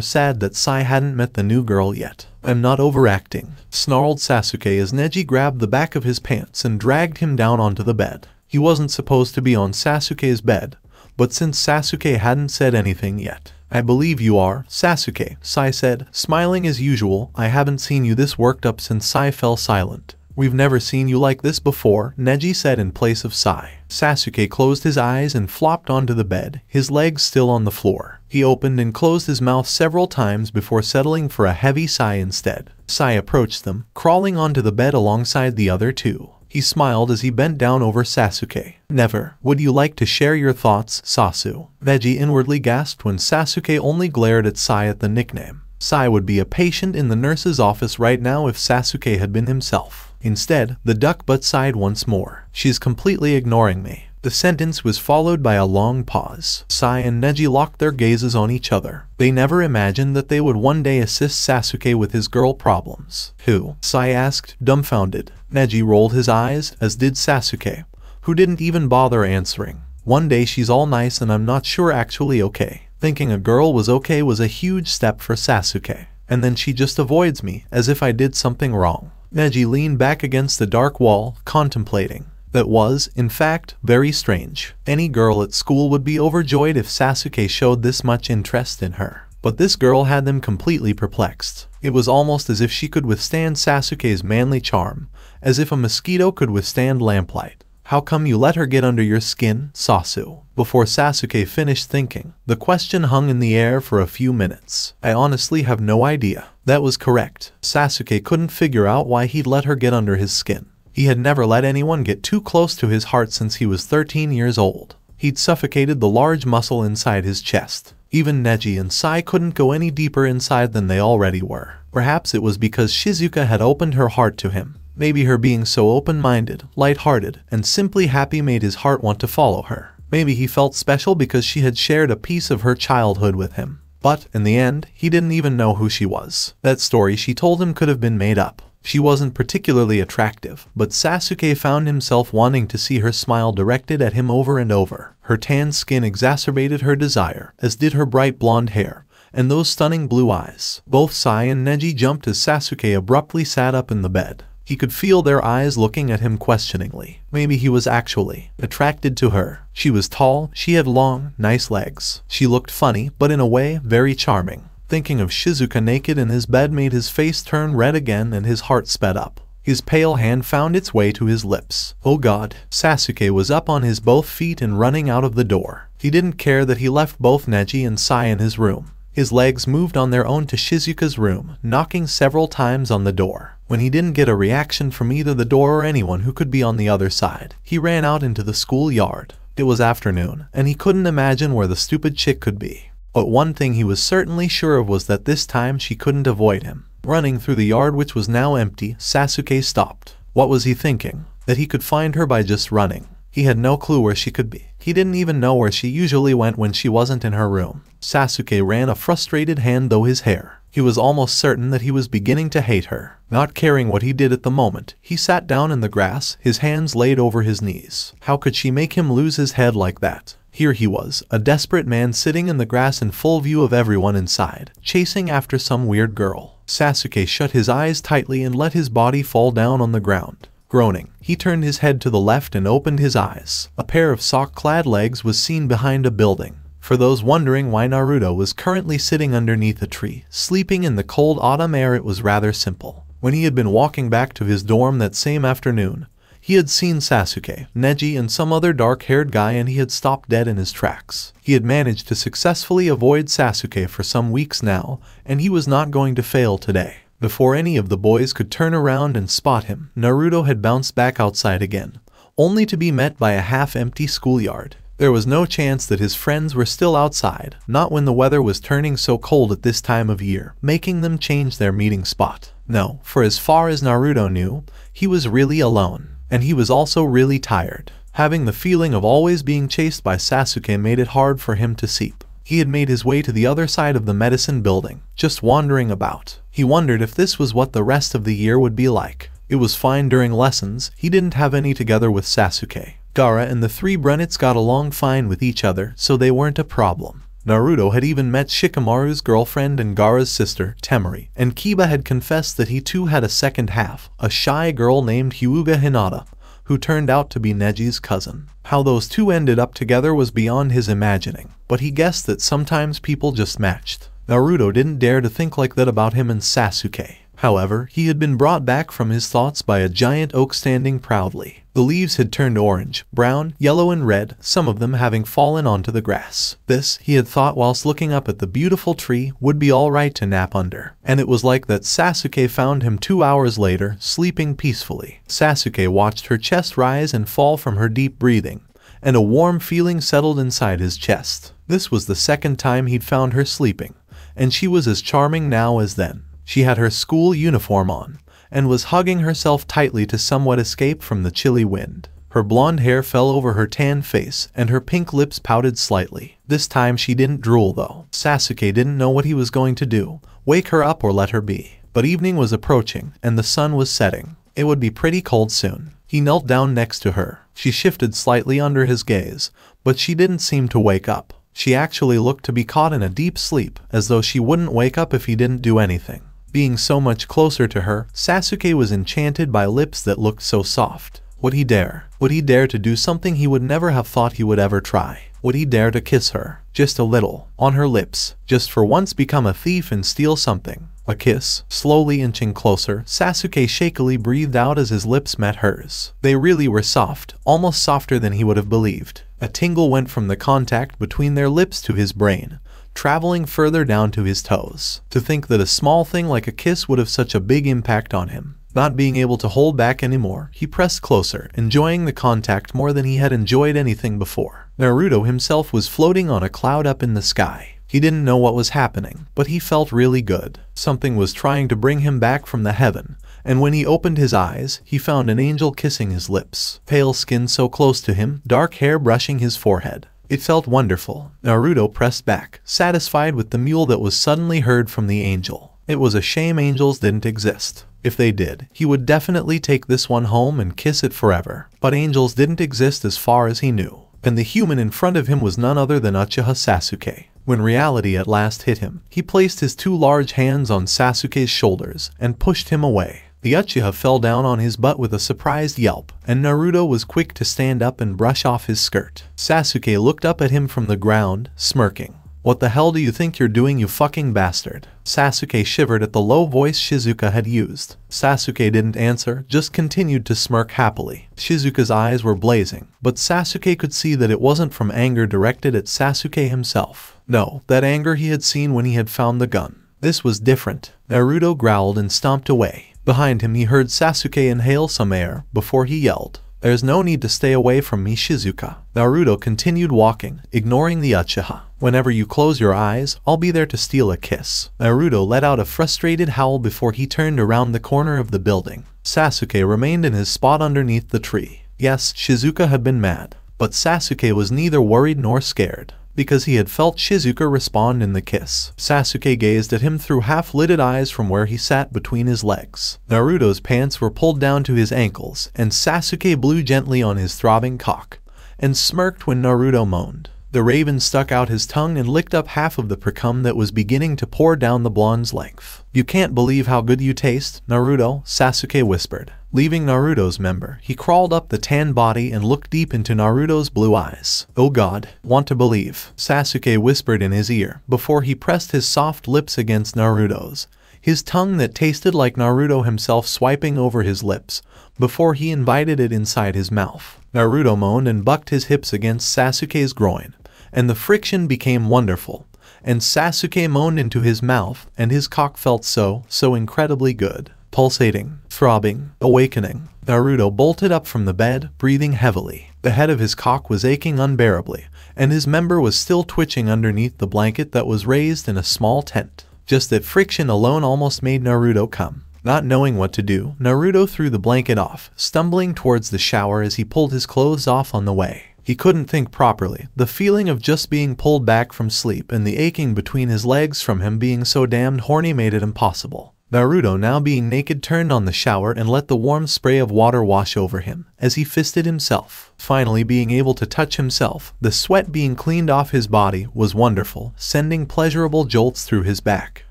sad that Sai hadn't met the new girl yet. I'm not overacting, snarled Sasuke as Neji grabbed the back of his pants and dragged him down onto the bed. He wasn't supposed to be on Sasuke's bed, but since Sasuke hadn't said anything yet. I believe you are, Sasuke, Sai said, smiling as usual. I haven't seen you this worked up since Sai fell silent. We've never seen you like this before, Neji said in place of Sai. Sasuke closed his eyes and flopped onto the bed, his legs still on the floor. He opened and closed his mouth several times before settling for a heavy sigh instead. Sai approached them, crawling onto the bed alongside the other two. He smiled as he bent down over Sasuke. Never. Would you like to share your thoughts, Sasu? Neji inwardly gasped when Sasuke only glared at Sai at the nickname. Sai would be a patient in the nurse's office right now if Sasuke had been himself. Instead, the duck butt sighed once more. She's completely ignoring me. The sentence was followed by a long pause. Sai and Neji locked their gazes on each other. They never imagined that they would one day assist Sasuke with his girl problems. Who? Sai asked, dumbfounded. Neji rolled his eyes, as did Sasuke, who didn't even bother answering. One day she's all nice and I'm not sure actually okay. Thinking a girl was okay was a huge step for Sasuke. And then she just avoids me, as if I did something wrong. Neji leaned back against the dark wall, contemplating that was, in fact, very strange. Any girl at school would be overjoyed if Sasuke showed this much interest in her. But this girl had them completely perplexed. It was almost as if she could withstand Sasuke's manly charm, as if a mosquito could withstand lamplight. How come you let her get under your skin, Sasu? Before Sasuke finished thinking, the question hung in the air for a few minutes. I honestly have no idea. That was correct. Sasuke couldn't figure out why he'd let her get under his skin. He had never let anyone get too close to his heart since he was 13 years old. He'd suffocated the large muscle inside his chest. Even Neji and Sai couldn't go any deeper inside than they already were. Perhaps it was because Shizuka had opened her heart to him. Maybe her being so open-minded, light-hearted, and simply happy made his heart want to follow her. Maybe he felt special because she had shared a piece of her childhood with him. But, in the end, he didn't even know who she was. That story she told him could have been made up. She wasn't particularly attractive, but Sasuke found himself wanting to see her smile directed at him over and over. Her tan skin exacerbated her desire, as did her bright blonde hair, and those stunning blue eyes. Both Sai and Neji jumped as Sasuke abruptly sat up in the bed. He could feel their eyes looking at him questioningly. Maybe he was actually attracted to her. She was tall, she had long, nice legs. She looked funny, but in a way, very charming. Thinking of Shizuka naked in his bed made his face turn red again and his heart sped up. His pale hand found its way to his lips. Oh god. Sasuke was up on his both feet and running out of the door. He didn't care that he left both Neji and Sai in his room. His legs moved on their own to Shizuka's room, knocking several times on the door. When he didn't get a reaction from either the door or anyone who could be on the other side, he ran out into the schoolyard. It was afternoon, and he couldn't imagine where the stupid chick could be. But one thing he was certainly sure of was that this time she couldn't avoid him. Running through the yard which was now empty, Sasuke stopped. What was he thinking? That he could find her by just running. He had no clue where she could be. He didn't even know where she usually went when she wasn't in her room. Sasuke ran a frustrated hand through his hair. He was almost certain that he was beginning to hate her. Not caring what he did at the moment, he sat down in the grass, his hands laid over his knees. How could she make him lose his head like that? Here he was, a desperate man sitting in the grass in full view of everyone inside, chasing after some weird girl. Sasuke shut his eyes tightly and let his body fall down on the ground. Groaning, he turned his head to the left and opened his eyes. A pair of sock-clad legs was seen behind a building. For those wondering why Naruto was currently sitting underneath a tree, sleeping in the cold autumn air it was rather simple. When he had been walking back to his dorm that same afternoon, he had seen Sasuke, Neji, and some other dark-haired guy and he had stopped dead in his tracks. He had managed to successfully avoid Sasuke for some weeks now, and he was not going to fail today. Before any of the boys could turn around and spot him, Naruto had bounced back outside again, only to be met by a half-empty schoolyard. There was no chance that his friends were still outside, not when the weather was turning so cold at this time of year, making them change their meeting spot. No, for as far as Naruto knew, he was really alone, and he was also really tired. Having the feeling of always being chased by Sasuke made it hard for him to sleep. He had made his way to the other side of the medicine building, just wandering about. He wondered if this was what the rest of the year would be like. It was fine during lessons, he didn't have any together with Sasuke. Gaara and the three Brennets got along fine with each other, so they weren't a problem. Naruto had even met Shikamaru's girlfriend and Gaara's sister, Temari, and Kiba had confessed that he too had a second half, a shy girl named Hyuga Hinata, who turned out to be Neji's cousin. How those two ended up together was beyond his imagining, but he guessed that sometimes people just matched. Naruto didn't dare to think like that about him and Sasuke. However, he had been brought back from his thoughts by a giant oak standing proudly. The leaves had turned orange, brown, yellow, and red, some of them having fallen onto the grass. This, he had thought whilst looking up at the beautiful tree, would be alright to nap under. And it was like that Sasuke found him two hours later, sleeping peacefully. Sasuke watched her chest rise and fall from her deep breathing, and a warm feeling settled inside his chest. This was the second time he'd found her sleeping, and she was as charming now as then. She had her school uniform on, and was hugging herself tightly to somewhat escape from the chilly wind. Her blonde hair fell over her tan face, and her pink lips pouted slightly. This time she didn't drool though. Sasuke didn't know what he was going to do, wake her up or let her be. But evening was approaching, and the sun was setting. It would be pretty cold soon. He knelt down next to her. She shifted slightly under his gaze, but she didn't seem to wake up. She actually looked to be caught in a deep sleep, as though she wouldn't wake up if he didn't do anything. Being so much closer to her, Sasuke was enchanted by lips that looked so soft. Would he dare? Would he dare to do something he would never have thought he would ever try? Would he dare to kiss her? Just a little, on her lips, just for once become a thief and steal something? A kiss, slowly inching closer, Sasuke shakily breathed out as his lips met hers. They really were soft, almost softer than he would have believed. A tingle went from the contact between their lips to his brain, traveling further down to his toes. To think that a small thing like a kiss would have such a big impact on him. Not being able to hold back anymore, he pressed closer, enjoying the contact more than he had enjoyed anything before. Naruto himself was floating on a cloud up in the sky. He didn't know what was happening, but he felt really good. Something was trying to bring him back from the heaven, and when he opened his eyes, he found an angel kissing his lips. Pale skin so close to him, dark hair brushing his forehead. It felt wonderful. Naruto pressed back, satisfied with the mule that was suddenly heard from the angel. It was a shame angels didn't exist. If they did, he would definitely take this one home and kiss it forever. But angels didn't exist as far as he knew. And the human in front of him was none other than Uchiha Sasuke. When reality at last hit him, he placed his two large hands on Sasuke's shoulders and pushed him away. The Uchiha fell down on his butt with a surprised yelp, and Naruto was quick to stand up and brush off his skirt. Sasuke looked up at him from the ground, smirking. What the hell do you think you're doing you fucking bastard? Sasuke shivered at the low voice Shizuka had used. Sasuke didn't answer, just continued to smirk happily. Shizuka's eyes were blazing, but Sasuke could see that it wasn't from anger directed at Sasuke himself. No, that anger he had seen when he had found the gun. This was different. Naruto growled and stomped away. Behind him he heard Sasuke inhale some air before he yelled. There's no need to stay away from me, Shizuka. Naruto continued walking, ignoring the Uchiha. Whenever you close your eyes, I'll be there to steal a kiss. Naruto let out a frustrated howl before he turned around the corner of the building. Sasuke remained in his spot underneath the tree. Yes, Shizuka had been mad, but Sasuke was neither worried nor scared because he had felt Shizuka respond in the kiss. Sasuke gazed at him through half-lidded eyes from where he sat between his legs. Naruto's pants were pulled down to his ankles, and Sasuke blew gently on his throbbing cock, and smirked when Naruto moaned. The raven stuck out his tongue and licked up half of the precum that was beginning to pour down the blonde's length. You can't believe how good you taste, Naruto, Sasuke whispered. Leaving Naruto's member, he crawled up the tan body and looked deep into Naruto's blue eyes. Oh god, want to believe, Sasuke whispered in his ear before he pressed his soft lips against Naruto's, his tongue that tasted like Naruto himself swiping over his lips, before he invited it inside his mouth. Naruto moaned and bucked his hips against Sasuke's groin, and the friction became wonderful, and Sasuke moaned into his mouth, and his cock felt so, so incredibly good. Pulsating, throbbing, awakening. Naruto bolted up from the bed, breathing heavily. The head of his cock was aching unbearably, and his member was still twitching underneath the blanket that was raised in a small tent. Just that friction alone almost made Naruto come. Not knowing what to do, Naruto threw the blanket off, stumbling towards the shower as he pulled his clothes off on the way. He couldn't think properly. The feeling of just being pulled back from sleep and the aching between his legs from him being so damned horny made it impossible. Naruto, now being naked, turned on the shower and let the warm spray of water wash over him as he fisted himself. Finally, being able to touch himself, the sweat being cleaned off his body was wonderful, sending pleasurable jolts through his back.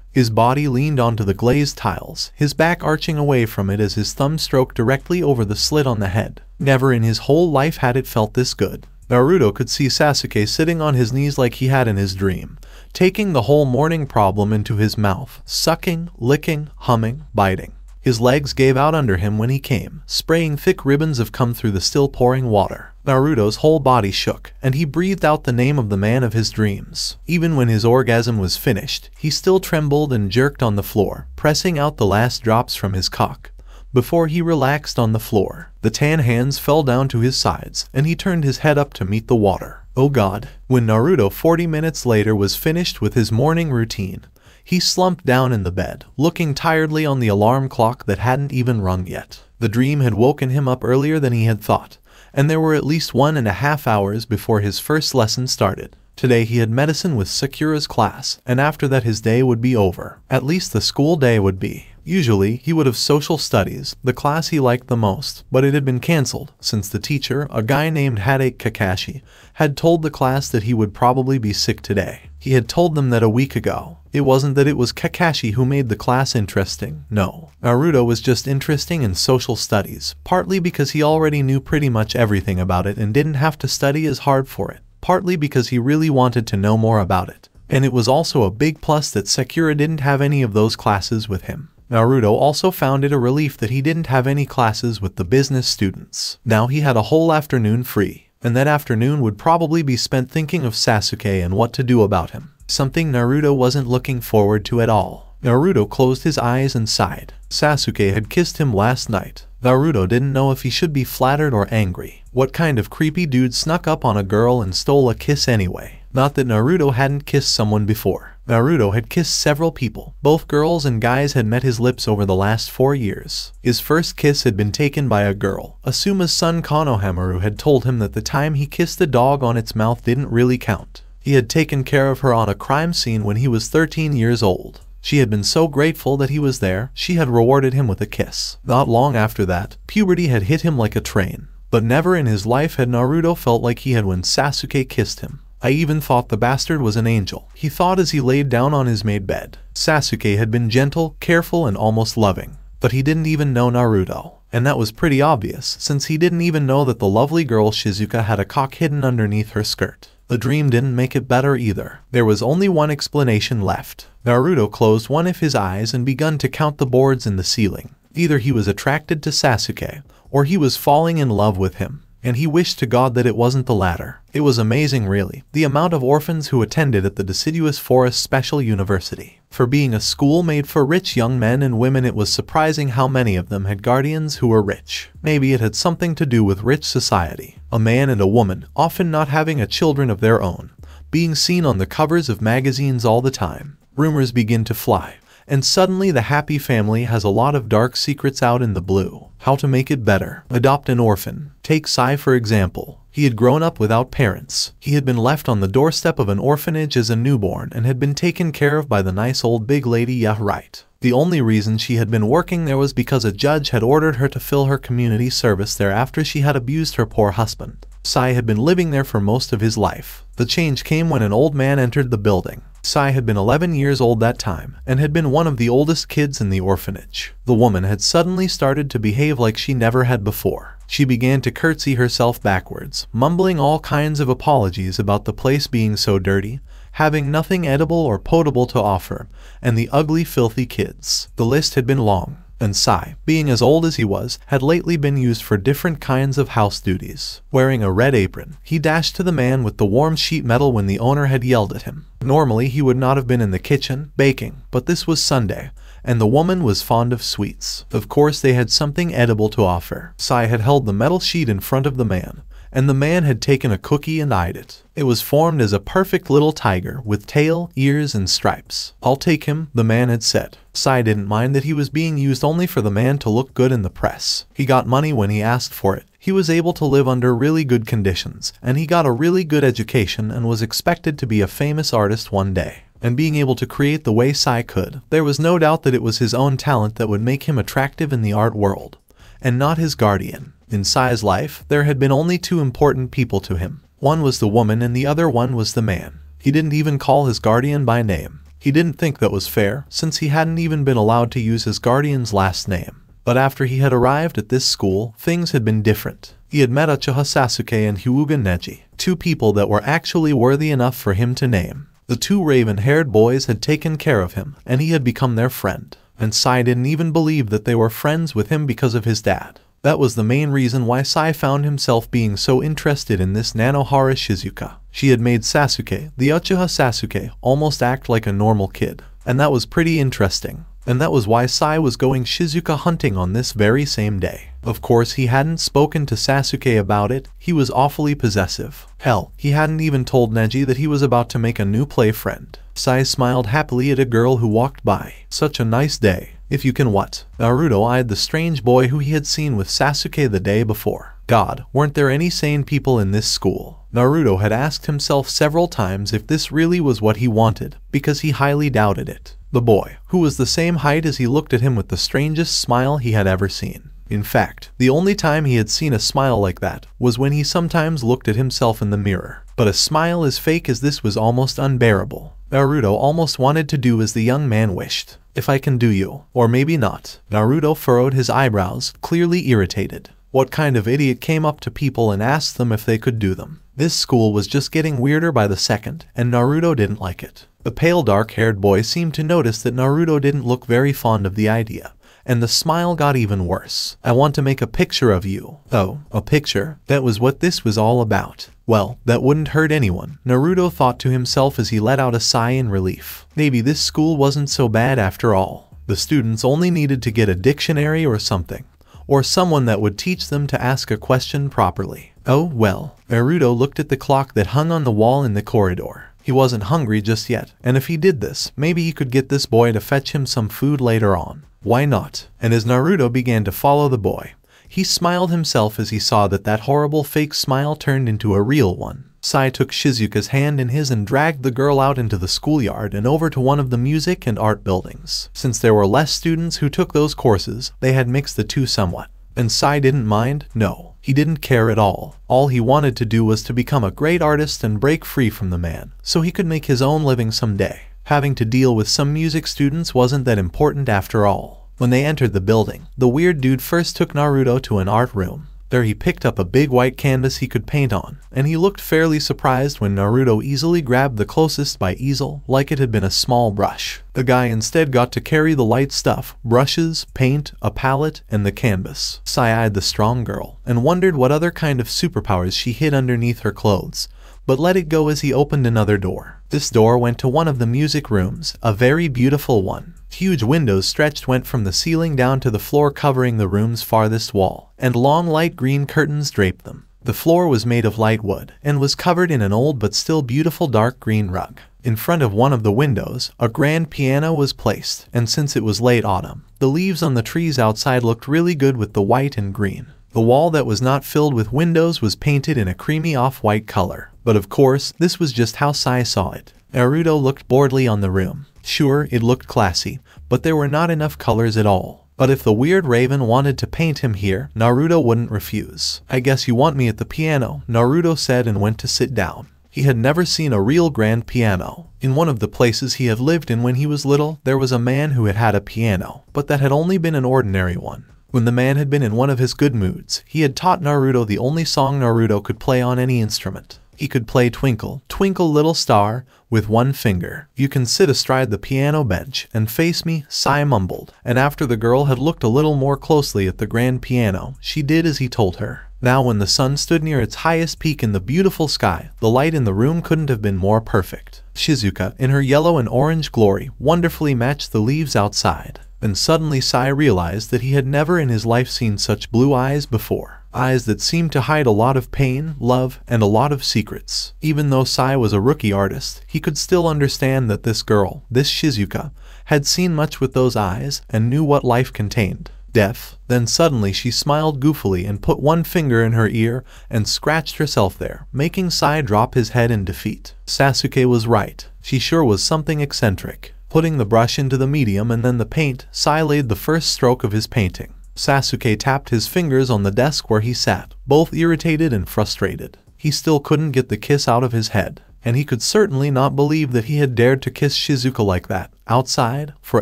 His body leaned onto the glazed tiles, his back arching away from it as his thumb stroked directly over the slit on the head. Never in his whole life had it felt this good. Naruto could see Sasuke sitting on his knees like he had in his dream, taking the whole morning problem into his mouth, sucking, licking, humming, biting. His legs gave out under him when he came, spraying thick ribbons of cum through the still pouring water. Naruto's whole body shook, and he breathed out the name of the man of his dreams. Even when his orgasm was finished, he still trembled and jerked on the floor, pressing out the last drops from his cock. Before he relaxed on the floor, the tan hands fell down to his sides, and he turned his head up to meet the water. Oh god. When Naruto 40 minutes later was finished with his morning routine, he slumped down in the bed, looking tiredly on the alarm clock that hadn't even rung yet. The dream had woken him up earlier than he had thought, and there were at least one and a half hours before his first lesson started. Today he had medicine with Sakura's class, and after that his day would be over. At least the school day would be. Usually, he would have social studies, the class he liked the most, but it had been cancelled, since the teacher, a guy named Hatake Kakashi, had told the class that he would probably be sick today. He had told them that a week ago. It wasn't that it was Kakashi who made the class interesting, no. Naruto was just interesting in social studies, partly because he already knew pretty much everything about it and didn't have to study as hard for it, partly because he really wanted to know more about it. And it was also a big plus that Sakura didn't have any of those classes with him. Naruto also found it a relief that he didn't have any classes with the business students. Now he had a whole afternoon free and that afternoon would probably be spent thinking of Sasuke and what to do about him, something Naruto wasn't looking forward to at all. Naruto closed his eyes and sighed. Sasuke had kissed him last night. Naruto didn't know if he should be flattered or angry. What kind of creepy dude snuck up on a girl and stole a kiss anyway? Not that Naruto hadn't kissed someone before. Naruto had kissed several people. Both girls and guys had met his lips over the last four years. His first kiss had been taken by a girl. Asuma's son Konohamaru had told him that the time he kissed the dog on its mouth didn't really count. He had taken care of her on a crime scene when he was 13 years old. She had been so grateful that he was there, she had rewarded him with a kiss. Not long after that, puberty had hit him like a train. But never in his life had Naruto felt like he had when Sasuke kissed him. I even thought the bastard was an angel. He thought as he laid down on his made bed. Sasuke had been gentle, careful, and almost loving. But he didn't even know Naruto. And that was pretty obvious, since he didn't even know that the lovely girl Shizuka had a cock hidden underneath her skirt. The dream didn't make it better either. There was only one explanation left. Naruto closed one of his eyes and begun to count the boards in the ceiling. Either he was attracted to Sasuke, or he was falling in love with him and he wished to God that it wasn't the latter. It was amazing, really, the amount of orphans who attended at the deciduous forest special university. For being a school made for rich young men and women, it was surprising how many of them had guardians who were rich. Maybe it had something to do with rich society. A man and a woman, often not having a children of their own, being seen on the covers of magazines all the time. Rumors begin to fly and suddenly the happy family has a lot of dark secrets out in the blue. How to make it better. Adopt an orphan. Take Sai for example. He had grown up without parents. He had been left on the doorstep of an orphanage as a newborn and had been taken care of by the nice old big lady Yeah right. The only reason she had been working there was because a judge had ordered her to fill her community service there after she had abused her poor husband. Sai had been living there for most of his life. The change came when an old man entered the building. Sai had been 11 years old that time and had been one of the oldest kids in the orphanage. The woman had suddenly started to behave like she never had before. She began to curtsy herself backwards, mumbling all kinds of apologies about the place being so dirty, having nothing edible or potable to offer, and the ugly filthy kids. The list had been long. And Sai, being as old as he was, had lately been used for different kinds of house duties. Wearing a red apron, he dashed to the man with the warm sheet metal when the owner had yelled at him. Normally, he would not have been in the kitchen, baking, but this was Sunday, and the woman was fond of sweets. Of course, they had something edible to offer. Sai had held the metal sheet in front of the man, and the man had taken a cookie and eyed it. It was formed as a perfect little tiger with tail, ears, and stripes. I'll take him, the man had said. Sai didn't mind that he was being used only for the man to look good in the press. He got money when he asked for it. He was able to live under really good conditions, and he got a really good education and was expected to be a famous artist one day and being able to create the way Sai could, there was no doubt that it was his own talent that would make him attractive in the art world, and not his guardian. In Sai's life, there had been only two important people to him. One was the woman and the other one was the man. He didn't even call his guardian by name. He didn't think that was fair, since he hadn't even been allowed to use his guardian's last name. But after he had arrived at this school, things had been different. He had met Uchiha Sasuke and Hyuga Neji, two people that were actually worthy enough for him to name. The two raven-haired boys had taken care of him, and he had become their friend. And Sai didn't even believe that they were friends with him because of his dad. That was the main reason why Sai found himself being so interested in this Nanohara Shizuka. She had made Sasuke, the Uchiha Sasuke, almost act like a normal kid. And that was pretty interesting and that was why Sai was going Shizuka hunting on this very same day. Of course, he hadn't spoken to Sasuke about it, he was awfully possessive. Hell, he hadn't even told Neji that he was about to make a new play friend. Sai smiled happily at a girl who walked by. Such a nice day. If you can what? Naruto eyed the strange boy who he had seen with Sasuke the day before. God, weren't there any sane people in this school? Naruto had asked himself several times if this really was what he wanted, because he highly doubted it. The boy, who was the same height as he looked at him with the strangest smile he had ever seen. In fact, the only time he had seen a smile like that was when he sometimes looked at himself in the mirror. But a smile as fake as this was almost unbearable. Naruto almost wanted to do as the young man wished. If I can do you, or maybe not. Naruto furrowed his eyebrows, clearly irritated. What kind of idiot came up to people and asked them if they could do them? This school was just getting weirder by the second, and Naruto didn't like it. The pale dark-haired boy seemed to notice that Naruto didn't look very fond of the idea, and the smile got even worse. I want to make a picture of you. Oh, a picture? That was what this was all about. Well, that wouldn't hurt anyone, Naruto thought to himself as he let out a sigh in relief. Maybe this school wasn't so bad after all. The students only needed to get a dictionary or something or someone that would teach them to ask a question properly. Oh well. Naruto looked at the clock that hung on the wall in the corridor. He wasn't hungry just yet, and if he did this, maybe he could get this boy to fetch him some food later on. Why not? And as Naruto began to follow the boy, he smiled himself as he saw that that horrible fake smile turned into a real one. Sai took Shizuka's hand in his and dragged the girl out into the schoolyard and over to one of the music and art buildings. Since there were less students who took those courses, they had mixed the two somewhat. And Sai didn't mind, no. He didn't care at all. All he wanted to do was to become a great artist and break free from the man, so he could make his own living someday. Having to deal with some music students wasn't that important after all. When they entered the building, the weird dude first took Naruto to an art room. There he picked up a big white canvas he could paint on, and he looked fairly surprised when Naruto easily grabbed the closest by easel like it had been a small brush. The guy instead got to carry the light stuff, brushes, paint, a palette, and the canvas. Sai eyed the strong girl, and wondered what other kind of superpowers she hid underneath her clothes, but let it go as he opened another door. This door went to one of the music rooms, a very beautiful one. Huge windows stretched went from the ceiling down to the floor covering the room's farthest wall, and long light green curtains draped them. The floor was made of light wood, and was covered in an old but still beautiful dark green rug. In front of one of the windows, a grand piano was placed, and since it was late autumn, the leaves on the trees outside looked really good with the white and green. The wall that was not filled with windows was painted in a creamy off-white color. But of course, this was just how Sai saw it. Naruto looked boredly on the room. Sure, it looked classy, but there were not enough colors at all. But if the weird raven wanted to paint him here, Naruto wouldn't refuse. I guess you want me at the piano, Naruto said and went to sit down. He had never seen a real grand piano. In one of the places he had lived in when he was little, there was a man who had had a piano, but that had only been an ordinary one. When the man had been in one of his good moods, he had taught Naruto the only song Naruto could play on any instrument. He could play Twinkle, Twinkle Little Star with one finger. You can sit astride the piano bench and face me, Sai mumbled. And after the girl had looked a little more closely at the grand piano, she did as he told her. Now when the sun stood near its highest peak in the beautiful sky, the light in the room couldn't have been more perfect. Shizuka, in her yellow and orange glory, wonderfully matched the leaves outside. And suddenly Sai realized that he had never in his life seen such blue eyes before. Eyes that seemed to hide a lot of pain, love, and a lot of secrets. Even though Sai was a rookie artist, he could still understand that this girl, this Shizuka, had seen much with those eyes and knew what life contained deaf. Then suddenly she smiled goofily and put one finger in her ear and scratched herself there, making Sai drop his head in defeat. Sasuke was right. She sure was something eccentric. Putting the brush into the medium and then the paint, Sai laid the first stroke of his painting. Sasuke tapped his fingers on the desk where he sat, both irritated and frustrated. He still couldn't get the kiss out of his head, and he could certainly not believe that he had dared to kiss Shizuka like that, outside, for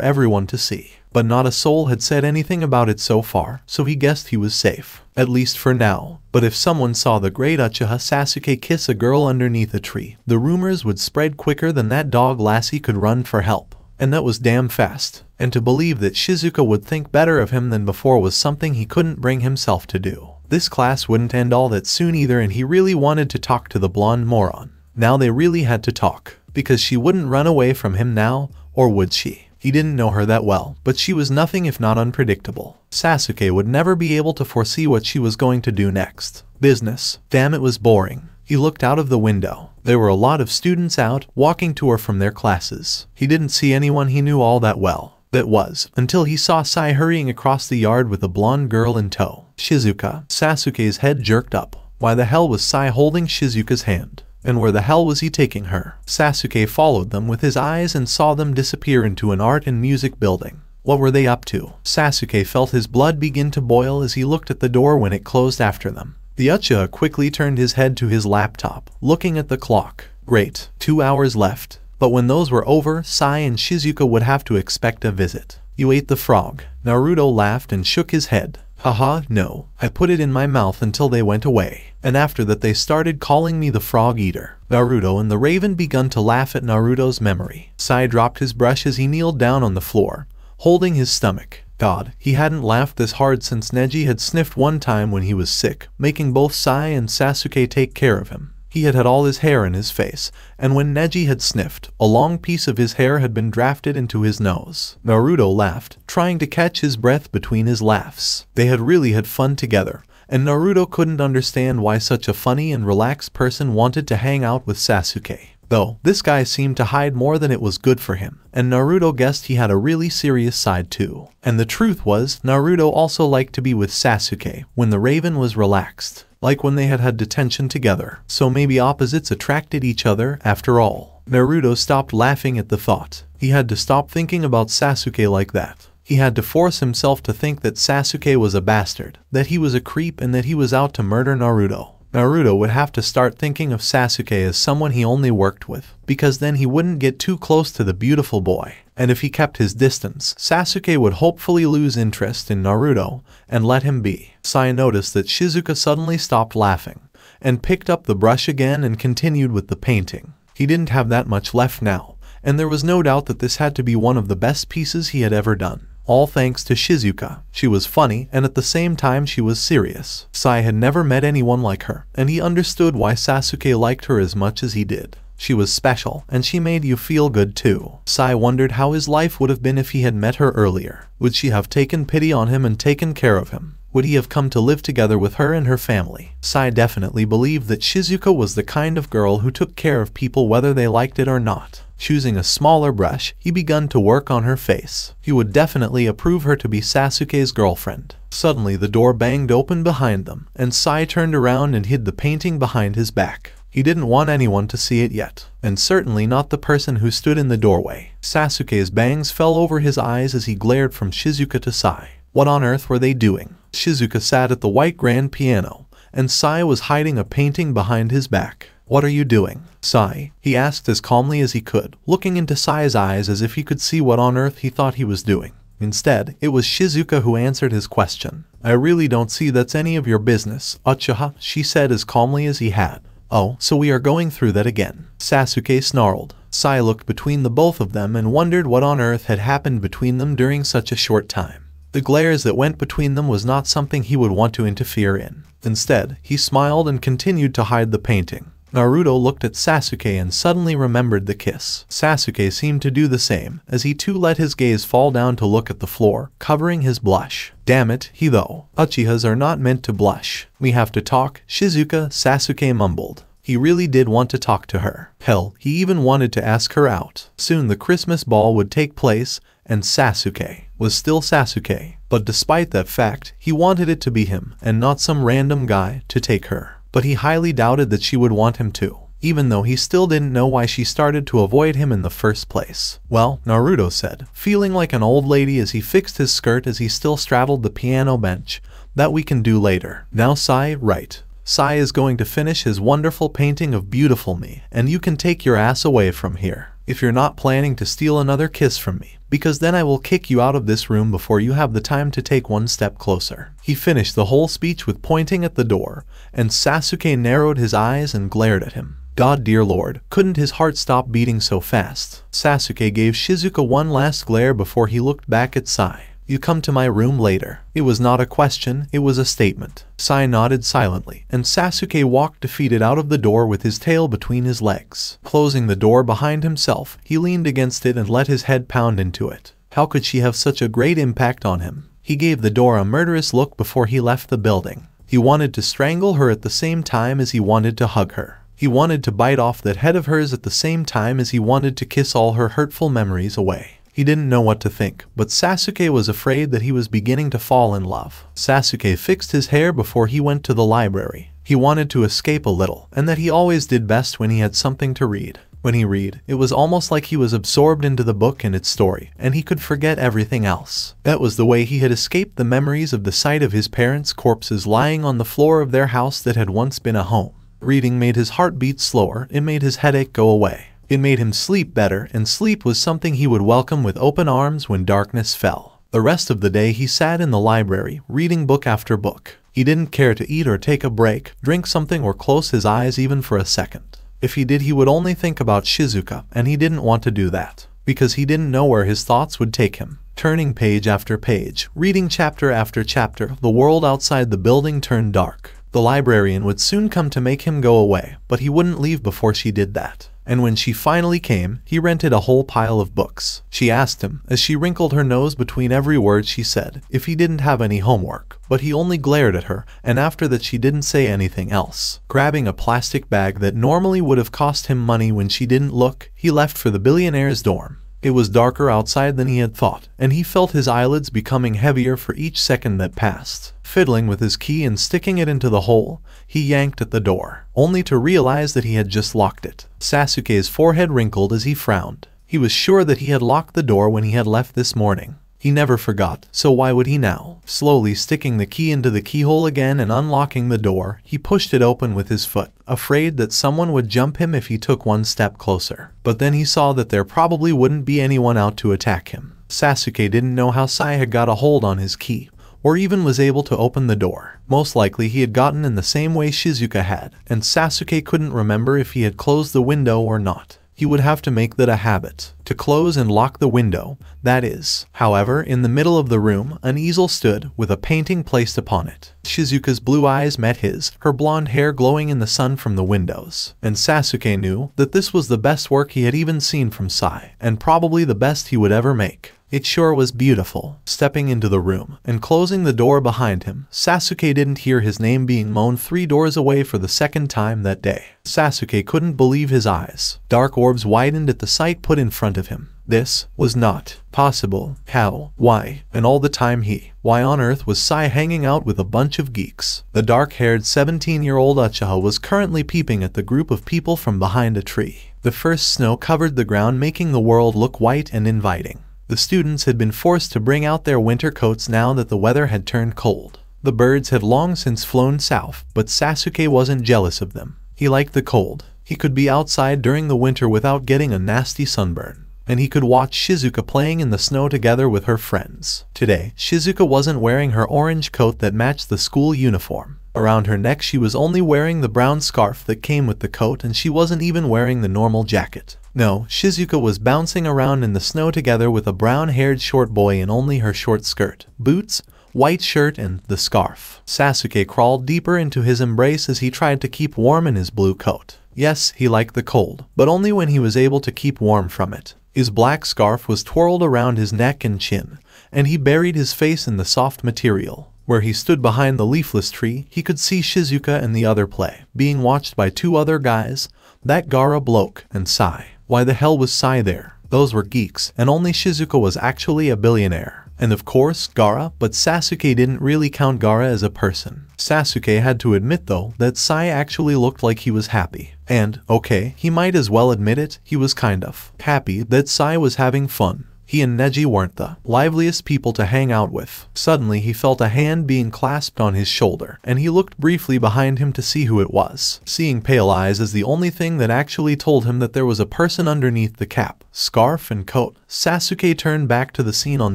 everyone to see but not a soul had said anything about it so far, so he guessed he was safe, at least for now. But if someone saw the great Uchiha Sasuke kiss a girl underneath a tree, the rumors would spread quicker than that dog lassie could run for help. And that was damn fast. And to believe that Shizuka would think better of him than before was something he couldn't bring himself to do. This class wouldn't end all that soon either and he really wanted to talk to the blonde moron. Now they really had to talk, because she wouldn't run away from him now, or would she? He didn't know her that well, but she was nothing if not unpredictable. Sasuke would never be able to foresee what she was going to do next. Business. Damn it was boring. He looked out of the window. There were a lot of students out, walking to or from their classes. He didn't see anyone he knew all that well. That was, until he saw Sai hurrying across the yard with a blonde girl in tow. Shizuka. Sasuke's head jerked up. Why the hell was Sai holding Shizuka's hand? And where the hell was he taking her? Sasuke followed them with his eyes and saw them disappear into an art and music building. What were they up to? Sasuke felt his blood begin to boil as he looked at the door when it closed after them. The Uchiha quickly turned his head to his laptop, looking at the clock. Great, two hours left. But when those were over, Sai and Shizuka would have to expect a visit. You ate the frog. Naruto laughed and shook his head. Haha, no. I put it in my mouth until they went away. And after that they started calling me the frog eater. Naruto and the raven begun to laugh at Naruto's memory. Sai dropped his brush as he kneeled down on the floor, holding his stomach. God, he hadn't laughed this hard since Neji had sniffed one time when he was sick, making both Sai and Sasuke take care of him. He had had all his hair in his face, and when Neji had sniffed, a long piece of his hair had been drafted into his nose. Naruto laughed, trying to catch his breath between his laughs. They had really had fun together, and Naruto couldn't understand why such a funny and relaxed person wanted to hang out with Sasuke. Though, this guy seemed to hide more than it was good for him, and Naruto guessed he had a really serious side too. And the truth was, Naruto also liked to be with Sasuke when the Raven was relaxed like when they had had detention together. So maybe opposites attracted each other after all. Naruto stopped laughing at the thought. He had to stop thinking about Sasuke like that. He had to force himself to think that Sasuke was a bastard, that he was a creep and that he was out to murder Naruto. Naruto would have to start thinking of Sasuke as someone he only worked with, because then he wouldn't get too close to the beautiful boy. And if he kept his distance, Sasuke would hopefully lose interest in Naruto and let him be. Sai noticed that Shizuka suddenly stopped laughing and picked up the brush again and continued with the painting. He didn't have that much left now, and there was no doubt that this had to be one of the best pieces he had ever done all thanks to Shizuka. She was funny, and at the same time she was serious. Sai had never met anyone like her, and he understood why Sasuke liked her as much as he did. She was special, and she made you feel good too. Sai wondered how his life would have been if he had met her earlier. Would she have taken pity on him and taken care of him? Would he have come to live together with her and her family? Sai definitely believed that Shizuka was the kind of girl who took care of people whether they liked it or not. Choosing a smaller brush, he began to work on her face. He would definitely approve her to be Sasuke's girlfriend. Suddenly the door banged open behind them, and Sai turned around and hid the painting behind his back. He didn't want anyone to see it yet, and certainly not the person who stood in the doorway. Sasuke's bangs fell over his eyes as he glared from Shizuka to Sai. What on earth were they doing? Shizuka sat at the white grand piano, and Sai was hiding a painting behind his back. What are you doing? Sai, he asked as calmly as he could, looking into Sai's eyes as if he could see what on earth he thought he was doing. Instead, it was Shizuka who answered his question. I really don't see that's any of your business, Uchiha, she said as calmly as he had. Oh, so we are going through that again. Sasuke snarled. Sai looked between the both of them and wondered what on earth had happened between them during such a short time. The glares that went between them was not something he would want to interfere in. Instead, he smiled and continued to hide the painting. Naruto looked at Sasuke and suddenly remembered the kiss. Sasuke seemed to do the same, as he too let his gaze fall down to look at the floor, covering his blush. Damn it, he though. Uchihas are not meant to blush. We have to talk, Shizuka, Sasuke mumbled. He really did want to talk to her. Hell, he even wanted to ask her out. Soon the Christmas ball would take place, and Sasuke was still Sasuke. But despite that fact, he wanted it to be him, and not some random guy, to take her. But he highly doubted that she would want him to even though he still didn't know why she started to avoid him in the first place. Well, Naruto said, feeling like an old lady as he fixed his skirt as he still straddled the piano bench, that we can do later. Now Sai, right. Sai is going to finish his wonderful painting of Beautiful Me, and you can take your ass away from here if you're not planning to steal another kiss from me, because then I will kick you out of this room before you have the time to take one step closer. He finished the whole speech with pointing at the door, and Sasuke narrowed his eyes and glared at him. God dear lord, couldn't his heart stop beating so fast? Sasuke gave Shizuka one last glare before he looked back at Sai. You come to my room later. It was not a question, it was a statement. Sai nodded silently, and Sasuke walked defeated out of the door with his tail between his legs. Closing the door behind himself, he leaned against it and let his head pound into it. How could she have such a great impact on him? He gave the door a murderous look before he left the building. He wanted to strangle her at the same time as he wanted to hug her. He wanted to bite off that head of hers at the same time as he wanted to kiss all her hurtful memories away. He didn't know what to think, but Sasuke was afraid that he was beginning to fall in love. Sasuke fixed his hair before he went to the library. He wanted to escape a little, and that he always did best when he had something to read. When he read, it was almost like he was absorbed into the book and its story, and he could forget everything else. That was the way he had escaped the memories of the sight of his parents' corpses lying on the floor of their house that had once been a home. Reading made his heart beat slower, it made his headache go away. It made him sleep better, and sleep was something he would welcome with open arms when darkness fell. The rest of the day he sat in the library, reading book after book. He didn't care to eat or take a break, drink something or close his eyes even for a second. If he did he would only think about Shizuka, and he didn't want to do that, because he didn't know where his thoughts would take him. Turning page after page, reading chapter after chapter, the world outside the building turned dark. The librarian would soon come to make him go away, but he wouldn't leave before she did that and when she finally came, he rented a whole pile of books. She asked him, as she wrinkled her nose between every word she said, if he didn't have any homework, but he only glared at her, and after that she didn't say anything else. Grabbing a plastic bag that normally would have cost him money when she didn't look, he left for the billionaire's dorm. It was darker outside than he had thought, and he felt his eyelids becoming heavier for each second that passed. Fiddling with his key and sticking it into the hole, he yanked at the door, only to realize that he had just locked it. Sasuke's forehead wrinkled as he frowned. He was sure that he had locked the door when he had left this morning. He never forgot, so why would he now? Slowly sticking the key into the keyhole again and unlocking the door, he pushed it open with his foot, afraid that someone would jump him if he took one step closer. But then he saw that there probably wouldn't be anyone out to attack him. Sasuke didn't know how Sai had got a hold on his key, or even was able to open the door. Most likely he had gotten in the same way Shizuka had, and Sasuke couldn't remember if he had closed the window or not. He would have to make that a habit, to close and lock the window, that is. However, in the middle of the room, an easel stood, with a painting placed upon it. Shizuka's blue eyes met his, her blonde hair glowing in the sun from the windows. And Sasuke knew that this was the best work he had even seen from Sai, and probably the best he would ever make. It sure was beautiful. Stepping into the room and closing the door behind him, Sasuke didn't hear his name being moaned three doors away for the second time that day. Sasuke couldn't believe his eyes. Dark orbs widened at the sight put in front of him. This was not possible. How? Why? And all the time he, why on earth was Sai hanging out with a bunch of geeks? The dark-haired 17-year-old Uchiha was currently peeping at the group of people from behind a tree. The first snow covered the ground making the world look white and inviting. The students had been forced to bring out their winter coats now that the weather had turned cold. The birds had long since flown south, but Sasuke wasn't jealous of them. He liked the cold. He could be outside during the winter without getting a nasty sunburn. And he could watch Shizuka playing in the snow together with her friends. Today, Shizuka wasn't wearing her orange coat that matched the school uniform. Around her neck she was only wearing the brown scarf that came with the coat and she wasn't even wearing the normal jacket. No, Shizuka was bouncing around in the snow together with a brown-haired short boy in only her short skirt, boots, white shirt, and the scarf. Sasuke crawled deeper into his embrace as he tried to keep warm in his blue coat. Yes, he liked the cold, but only when he was able to keep warm from it. His black scarf was twirled around his neck and chin, and he buried his face in the soft material. Where he stood behind the leafless tree, he could see Shizuka and the other play, being watched by two other guys, that Gaara bloke and Sai. Why the hell was Sai there? Those were geeks, and only Shizuka was actually a billionaire. And of course, Gaara, but Sasuke didn't really count Gaara as a person. Sasuke had to admit though that Sai actually looked like he was happy. And, okay, he might as well admit it, he was kind of happy that Sai was having fun. He and Neji weren't the liveliest people to hang out with. Suddenly he felt a hand being clasped on his shoulder, and he looked briefly behind him to see who it was. Seeing pale eyes is the only thing that actually told him that there was a person underneath the cap, scarf, and coat. Sasuke turned back to the scene on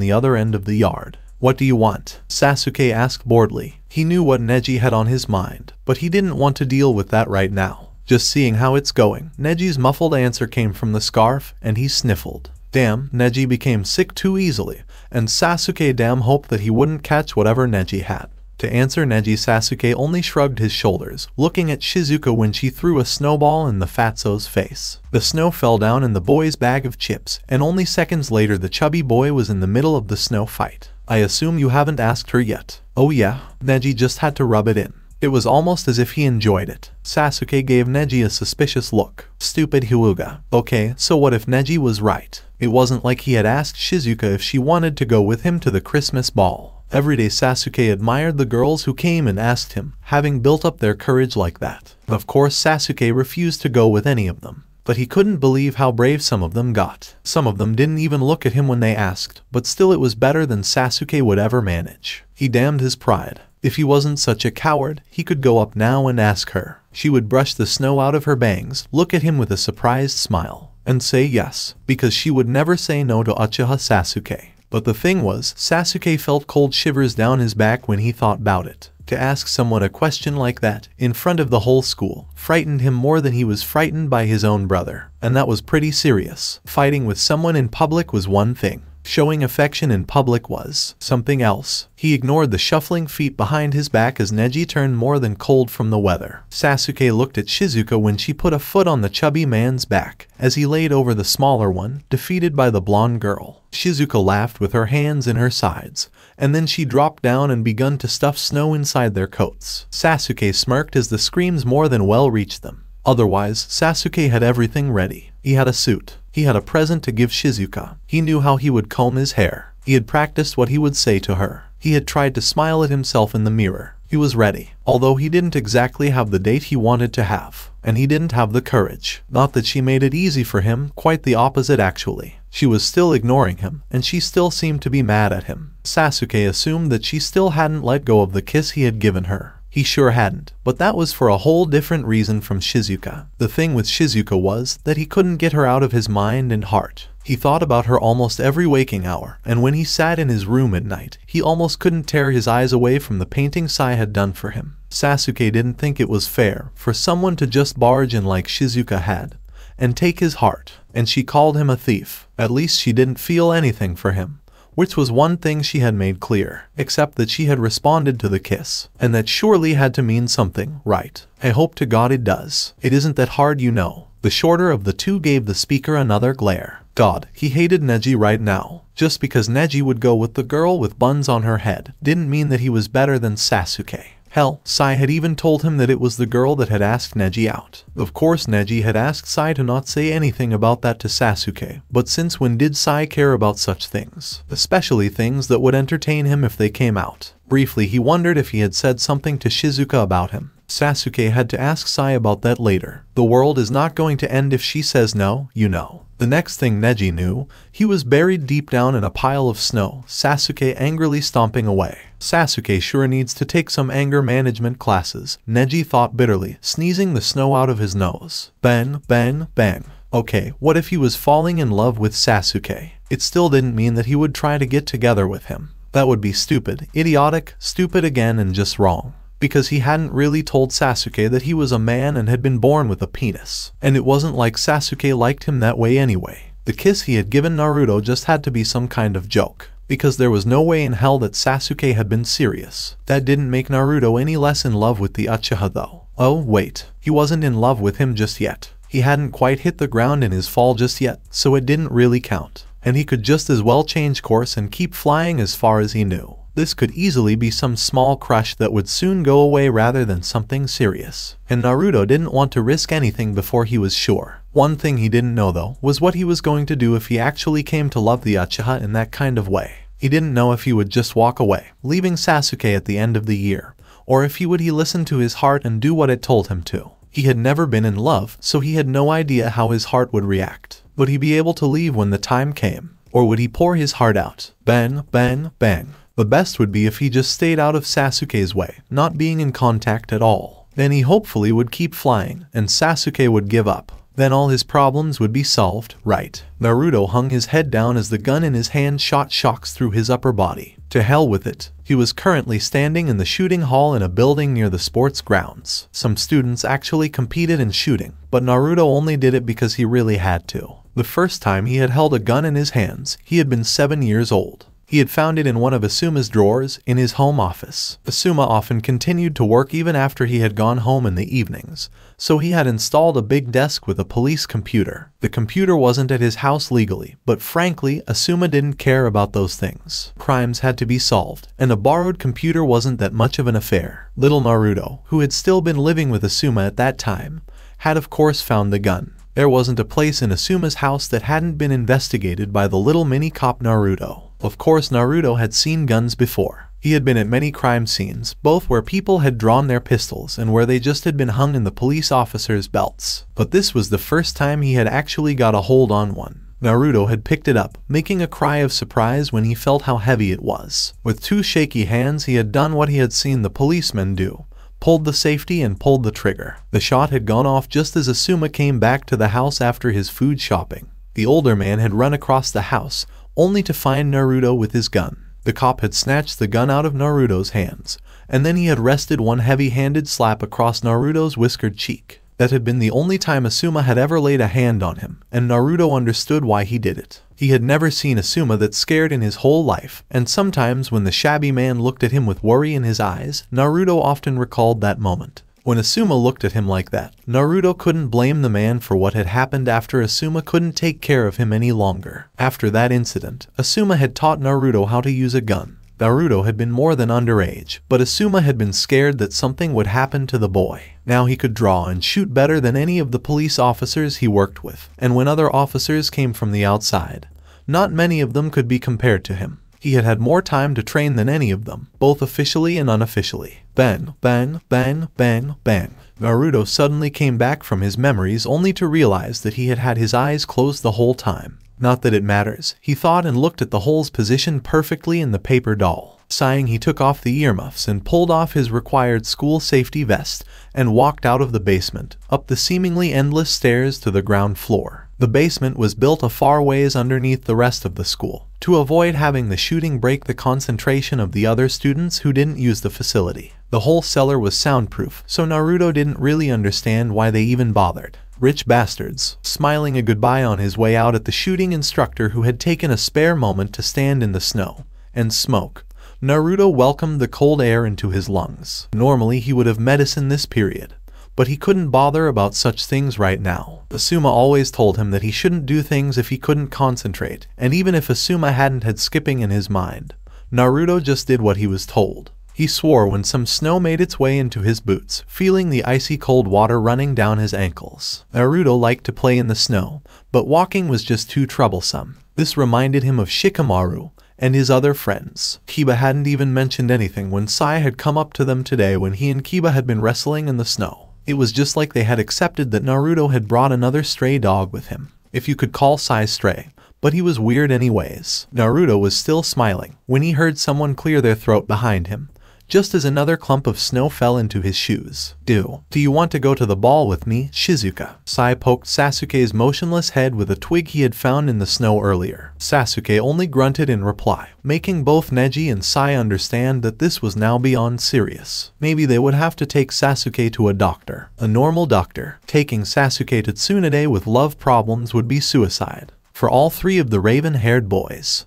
the other end of the yard. What do you want? Sasuke asked boredly. He knew what Neji had on his mind, but he didn't want to deal with that right now. Just seeing how it's going, Neji's muffled answer came from the scarf, and he sniffled. Damn, Neji became sick too easily, and Sasuke damn hoped that he wouldn't catch whatever Neji had. To answer Neji, Sasuke only shrugged his shoulders, looking at Shizuka when she threw a snowball in the fatso's face. The snow fell down in the boy's bag of chips, and only seconds later the chubby boy was in the middle of the snow fight. I assume you haven't asked her yet. Oh yeah, Neji just had to rub it in. It was almost as if he enjoyed it. Sasuke gave Neji a suspicious look. Stupid Hyuga. Okay, so what if Neji was right? It wasn't like he had asked Shizuka if she wanted to go with him to the Christmas ball. Every day Sasuke admired the girls who came and asked him, having built up their courage like that. Of course Sasuke refused to go with any of them. But he couldn't believe how brave some of them got. Some of them didn't even look at him when they asked, but still it was better than Sasuke would ever manage. He damned his pride. If he wasn't such a coward, he could go up now and ask her. She would brush the snow out of her bangs, look at him with a surprised smile, and say yes, because she would never say no to Uchiha Sasuke. But the thing was, Sasuke felt cold shivers down his back when he thought about it. To ask someone a question like that, in front of the whole school, frightened him more than he was frightened by his own brother. And that was pretty serious. Fighting with someone in public was one thing. Showing affection in public was something else. He ignored the shuffling feet behind his back as Neji turned more than cold from the weather. Sasuke looked at Shizuka when she put a foot on the chubby man's back, as he laid over the smaller one, defeated by the blonde girl. Shizuka laughed with her hands in her sides, and then she dropped down and begun to stuff snow inside their coats. Sasuke smirked as the screams more than well reached them. Otherwise, Sasuke had everything ready. He had a suit. He had a present to give Shizuka. He knew how he would comb his hair. He had practiced what he would say to her. He had tried to smile at himself in the mirror. He was ready, although he didn't exactly have the date he wanted to have. And he didn't have the courage. Not that she made it easy for him, quite the opposite actually. She was still ignoring him, and she still seemed to be mad at him. Sasuke assumed that she still hadn't let go of the kiss he had given her. He sure hadn't, but that was for a whole different reason from Shizuka. The thing with Shizuka was that he couldn't get her out of his mind and heart. He thought about her almost every waking hour, and when he sat in his room at night, he almost couldn't tear his eyes away from the painting Sai had done for him. Sasuke didn't think it was fair for someone to just barge in like Shizuka had, and take his heart, and she called him a thief. At least she didn't feel anything for him which was one thing she had made clear, except that she had responded to the kiss, and that surely had to mean something, right? I hope to God it does. It isn't that hard you know. The shorter of the two gave the speaker another glare. God, he hated Neji right now. Just because Neji would go with the girl with buns on her head didn't mean that he was better than Sasuke. Hell, Sai had even told him that it was the girl that had asked Neji out. Of course Neji had asked Sai to not say anything about that to Sasuke, but since when did Sai care about such things? Especially things that would entertain him if they came out. Briefly he wondered if he had said something to Shizuka about him. Sasuke had to ask Sai about that later. The world is not going to end if she says no, you know. The next thing Neji knew, he was buried deep down in a pile of snow, Sasuke angrily stomping away. Sasuke sure needs to take some anger management classes, Neji thought bitterly, sneezing the snow out of his nose. Bang, bang, bang. Okay, what if he was falling in love with Sasuke? It still didn't mean that he would try to get together with him. That would be stupid, idiotic, stupid again and just wrong. Because he hadn't really told Sasuke that he was a man and had been born with a penis. And it wasn't like Sasuke liked him that way anyway. The kiss he had given Naruto just had to be some kind of joke because there was no way in hell that Sasuke had been serious. That didn't make Naruto any less in love with the Uchiha though. Oh, wait, he wasn't in love with him just yet. He hadn't quite hit the ground in his fall just yet, so it didn't really count. And he could just as well change course and keep flying as far as he knew. This could easily be some small crush that would soon go away rather than something serious. And Naruto didn't want to risk anything before he was sure. One thing he didn't know though was what he was going to do if he actually came to love the Uchiha in that kind of way. He didn't know if he would just walk away, leaving Sasuke at the end of the year, or if he would he listen to his heart and do what it told him to. He had never been in love, so he had no idea how his heart would react. Would he be able to leave when the time came? Or would he pour his heart out? Bang, bang, bang. The best would be if he just stayed out of Sasuke's way, not being in contact at all. Then he hopefully would keep flying, and Sasuke would give up. Then all his problems would be solved, right? Naruto hung his head down as the gun in his hand shot shocks through his upper body. To hell with it. He was currently standing in the shooting hall in a building near the sports grounds. Some students actually competed in shooting, but Naruto only did it because he really had to. The first time he had held a gun in his hands, he had been seven years old. He had found it in one of Asuma's drawers in his home office. Asuma often continued to work even after he had gone home in the evenings, so he had installed a big desk with a police computer. The computer wasn't at his house legally, but frankly, Asuma didn't care about those things. Crimes had to be solved, and a borrowed computer wasn't that much of an affair. Little Naruto, who had still been living with Asuma at that time, had of course found the gun. There wasn't a place in Asuma's house that hadn't been investigated by the little mini cop Naruto. Of course, Naruto had seen guns before. He had been at many crime scenes, both where people had drawn their pistols and where they just had been hung in the police officers' belts. But this was the first time he had actually got a hold on one. Naruto had picked it up, making a cry of surprise when he felt how heavy it was. With two shaky hands, he had done what he had seen the policemen do pulled the safety and pulled the trigger. The shot had gone off just as Asuma came back to the house after his food shopping. The older man had run across the house, only to find Naruto with his gun. The cop had snatched the gun out of Naruto's hands, and then he had rested one heavy-handed slap across Naruto's whiskered cheek. That had been the only time Asuma had ever laid a hand on him, and Naruto understood why he did it. He had never seen Asuma that scared in his whole life, and sometimes when the shabby man looked at him with worry in his eyes, Naruto often recalled that moment. When Asuma looked at him like that, Naruto couldn't blame the man for what had happened after Asuma couldn't take care of him any longer. After that incident, Asuma had taught Naruto how to use a gun. Naruto had been more than underage, but Asuma had been scared that something would happen to the boy. Now he could draw and shoot better than any of the police officers he worked with, and when other officers came from the outside, not many of them could be compared to him. He had had more time to train than any of them, both officially and unofficially. Bang, bang, bang, bang, bang. Naruto suddenly came back from his memories only to realize that he had had his eyes closed the whole time. Not that it matters, he thought and looked at the holes positioned perfectly in the paper doll. Sighing, he took off the earmuffs and pulled off his required school safety vest and walked out of the basement, up the seemingly endless stairs to the ground floor. The basement was built a far ways underneath the rest of the school, to avoid having the shooting break the concentration of the other students who didn't use the facility. The whole cellar was soundproof, so Naruto didn't really understand why they even bothered. Rich bastards, smiling a goodbye on his way out at the shooting instructor who had taken a spare moment to stand in the snow and smoke. Naruto welcomed the cold air into his lungs. Normally he would have medicine this period, but he couldn't bother about such things right now. Asuma always told him that he shouldn't do things if he couldn't concentrate, and even if Asuma hadn't had skipping in his mind, Naruto just did what he was told. He swore when some snow made its way into his boots, feeling the icy cold water running down his ankles. Naruto liked to play in the snow, but walking was just too troublesome. This reminded him of Shikamaru and his other friends. Kiba hadn't even mentioned anything when Sai had come up to them today when he and Kiba had been wrestling in the snow. It was just like they had accepted that Naruto had brought another stray dog with him, if you could call Sai stray. But he was weird anyways. Naruto was still smiling when he heard someone clear their throat behind him. Just as another clump of snow fell into his shoes. Do. Do you want to go to the ball with me, Shizuka? Sai poked Sasuke's motionless head with a twig he had found in the snow earlier. Sasuke only grunted in reply, making both Neji and Sai understand that this was now beyond serious. Maybe they would have to take Sasuke to a doctor. A normal doctor. Taking Sasuke to Tsunade with love problems would be suicide. For all three of the raven-haired boys.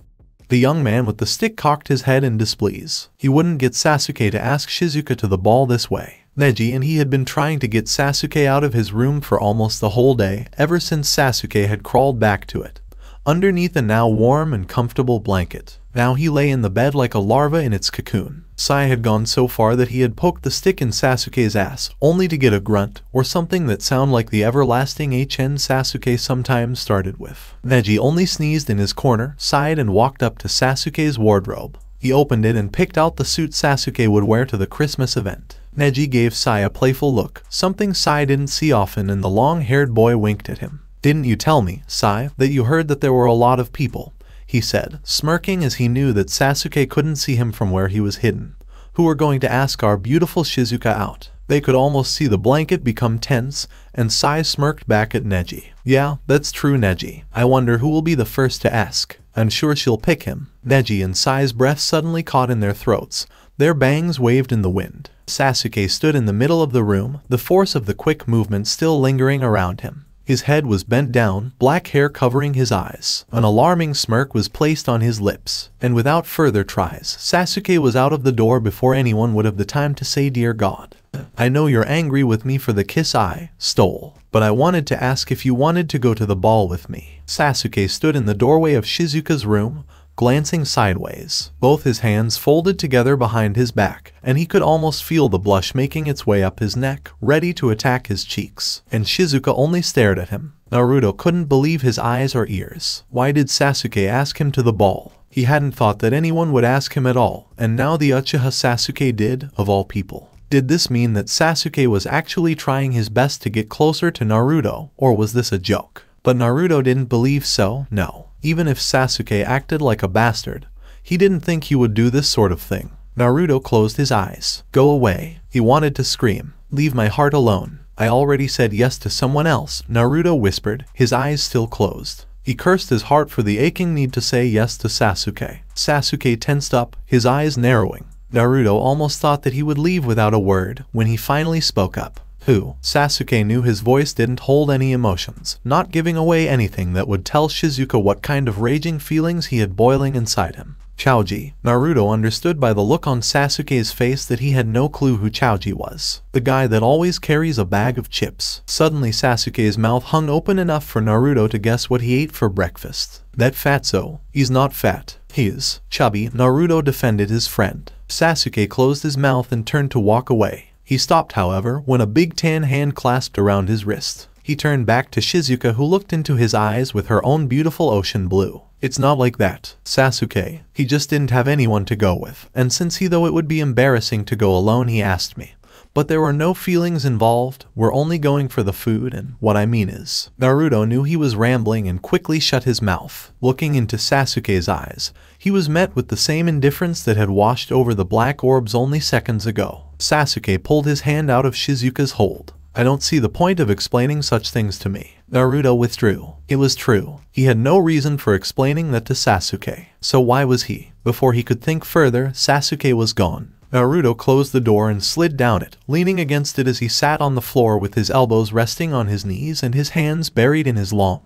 The young man with the stick cocked his head in displease. He wouldn't get Sasuke to ask Shizuka to the ball this way. Neji and he had been trying to get Sasuke out of his room for almost the whole day, ever since Sasuke had crawled back to it. Underneath a now warm and comfortable blanket. Now he lay in the bed like a larva in its cocoon. Sai had gone so far that he had poked the stick in Sasuke's ass, only to get a grunt, or something that sounded like the everlasting HN Sasuke sometimes started with. Neji only sneezed in his corner, sighed and walked up to Sasuke's wardrobe. He opened it and picked out the suit Sasuke would wear to the Christmas event. Neji gave Sai a playful look, something Sai didn't see often and the long-haired boy winked at him. Didn't you tell me, Sai, that you heard that there were a lot of people, he said, smirking as he knew that Sasuke couldn't see him from where he was hidden, who were going to ask our beautiful Shizuka out. They could almost see the blanket become tense, and Sai smirked back at Neji. Yeah, that's true Neji. I wonder who will be the first to ask. I'm sure she'll pick him. Neji and Sai's breath suddenly caught in their throats. Their bangs waved in the wind. Sasuke stood in the middle of the room, the force of the quick movement still lingering around him. His head was bent down, black hair covering his eyes. An alarming smirk was placed on his lips, and without further tries, Sasuke was out of the door before anyone would have the time to say dear God. I know you're angry with me for the kiss I stole, but I wanted to ask if you wanted to go to the ball with me. Sasuke stood in the doorway of Shizuka's room, glancing sideways, both his hands folded together behind his back, and he could almost feel the blush making its way up his neck, ready to attack his cheeks. And Shizuka only stared at him. Naruto couldn't believe his eyes or ears. Why did Sasuke ask him to the ball? He hadn't thought that anyone would ask him at all, and now the Uchiha Sasuke did, of all people. Did this mean that Sasuke was actually trying his best to get closer to Naruto, or was this a joke? But Naruto didn't believe so, no. Even if Sasuke acted like a bastard, he didn't think he would do this sort of thing. Naruto closed his eyes. Go away. He wanted to scream. Leave my heart alone. I already said yes to someone else, Naruto whispered, his eyes still closed. He cursed his heart for the aching need to say yes to Sasuke. Sasuke tensed up, his eyes narrowing. Naruto almost thought that he would leave without a word when he finally spoke up who, Sasuke knew his voice didn't hold any emotions, not giving away anything that would tell Shizuka what kind of raging feelings he had boiling inside him. Choji. Naruto understood by the look on Sasuke's face that he had no clue who Choji was. The guy that always carries a bag of chips. Suddenly Sasuke's mouth hung open enough for Naruto to guess what he ate for breakfast. That fatso. He's not fat. He's chubby. Naruto defended his friend. Sasuke closed his mouth and turned to walk away. He stopped, however, when a big tan hand clasped around his wrist. He turned back to Shizuka who looked into his eyes with her own beautiful ocean blue. It's not like that, Sasuke. He just didn't have anyone to go with, and since he though it would be embarrassing to go alone he asked me. But there were no feelings involved, we're only going for the food and what I mean is. Naruto knew he was rambling and quickly shut his mouth. Looking into Sasuke's eyes, he was met with the same indifference that had washed over the black orbs only seconds ago. Sasuke pulled his hand out of Shizuka's hold. I don't see the point of explaining such things to me. Naruto withdrew. It was true. He had no reason for explaining that to Sasuke. So why was he? Before he could think further, Sasuke was gone. Naruto closed the door and slid down it, leaning against it as he sat on the floor with his elbows resting on his knees and his hands buried in his long,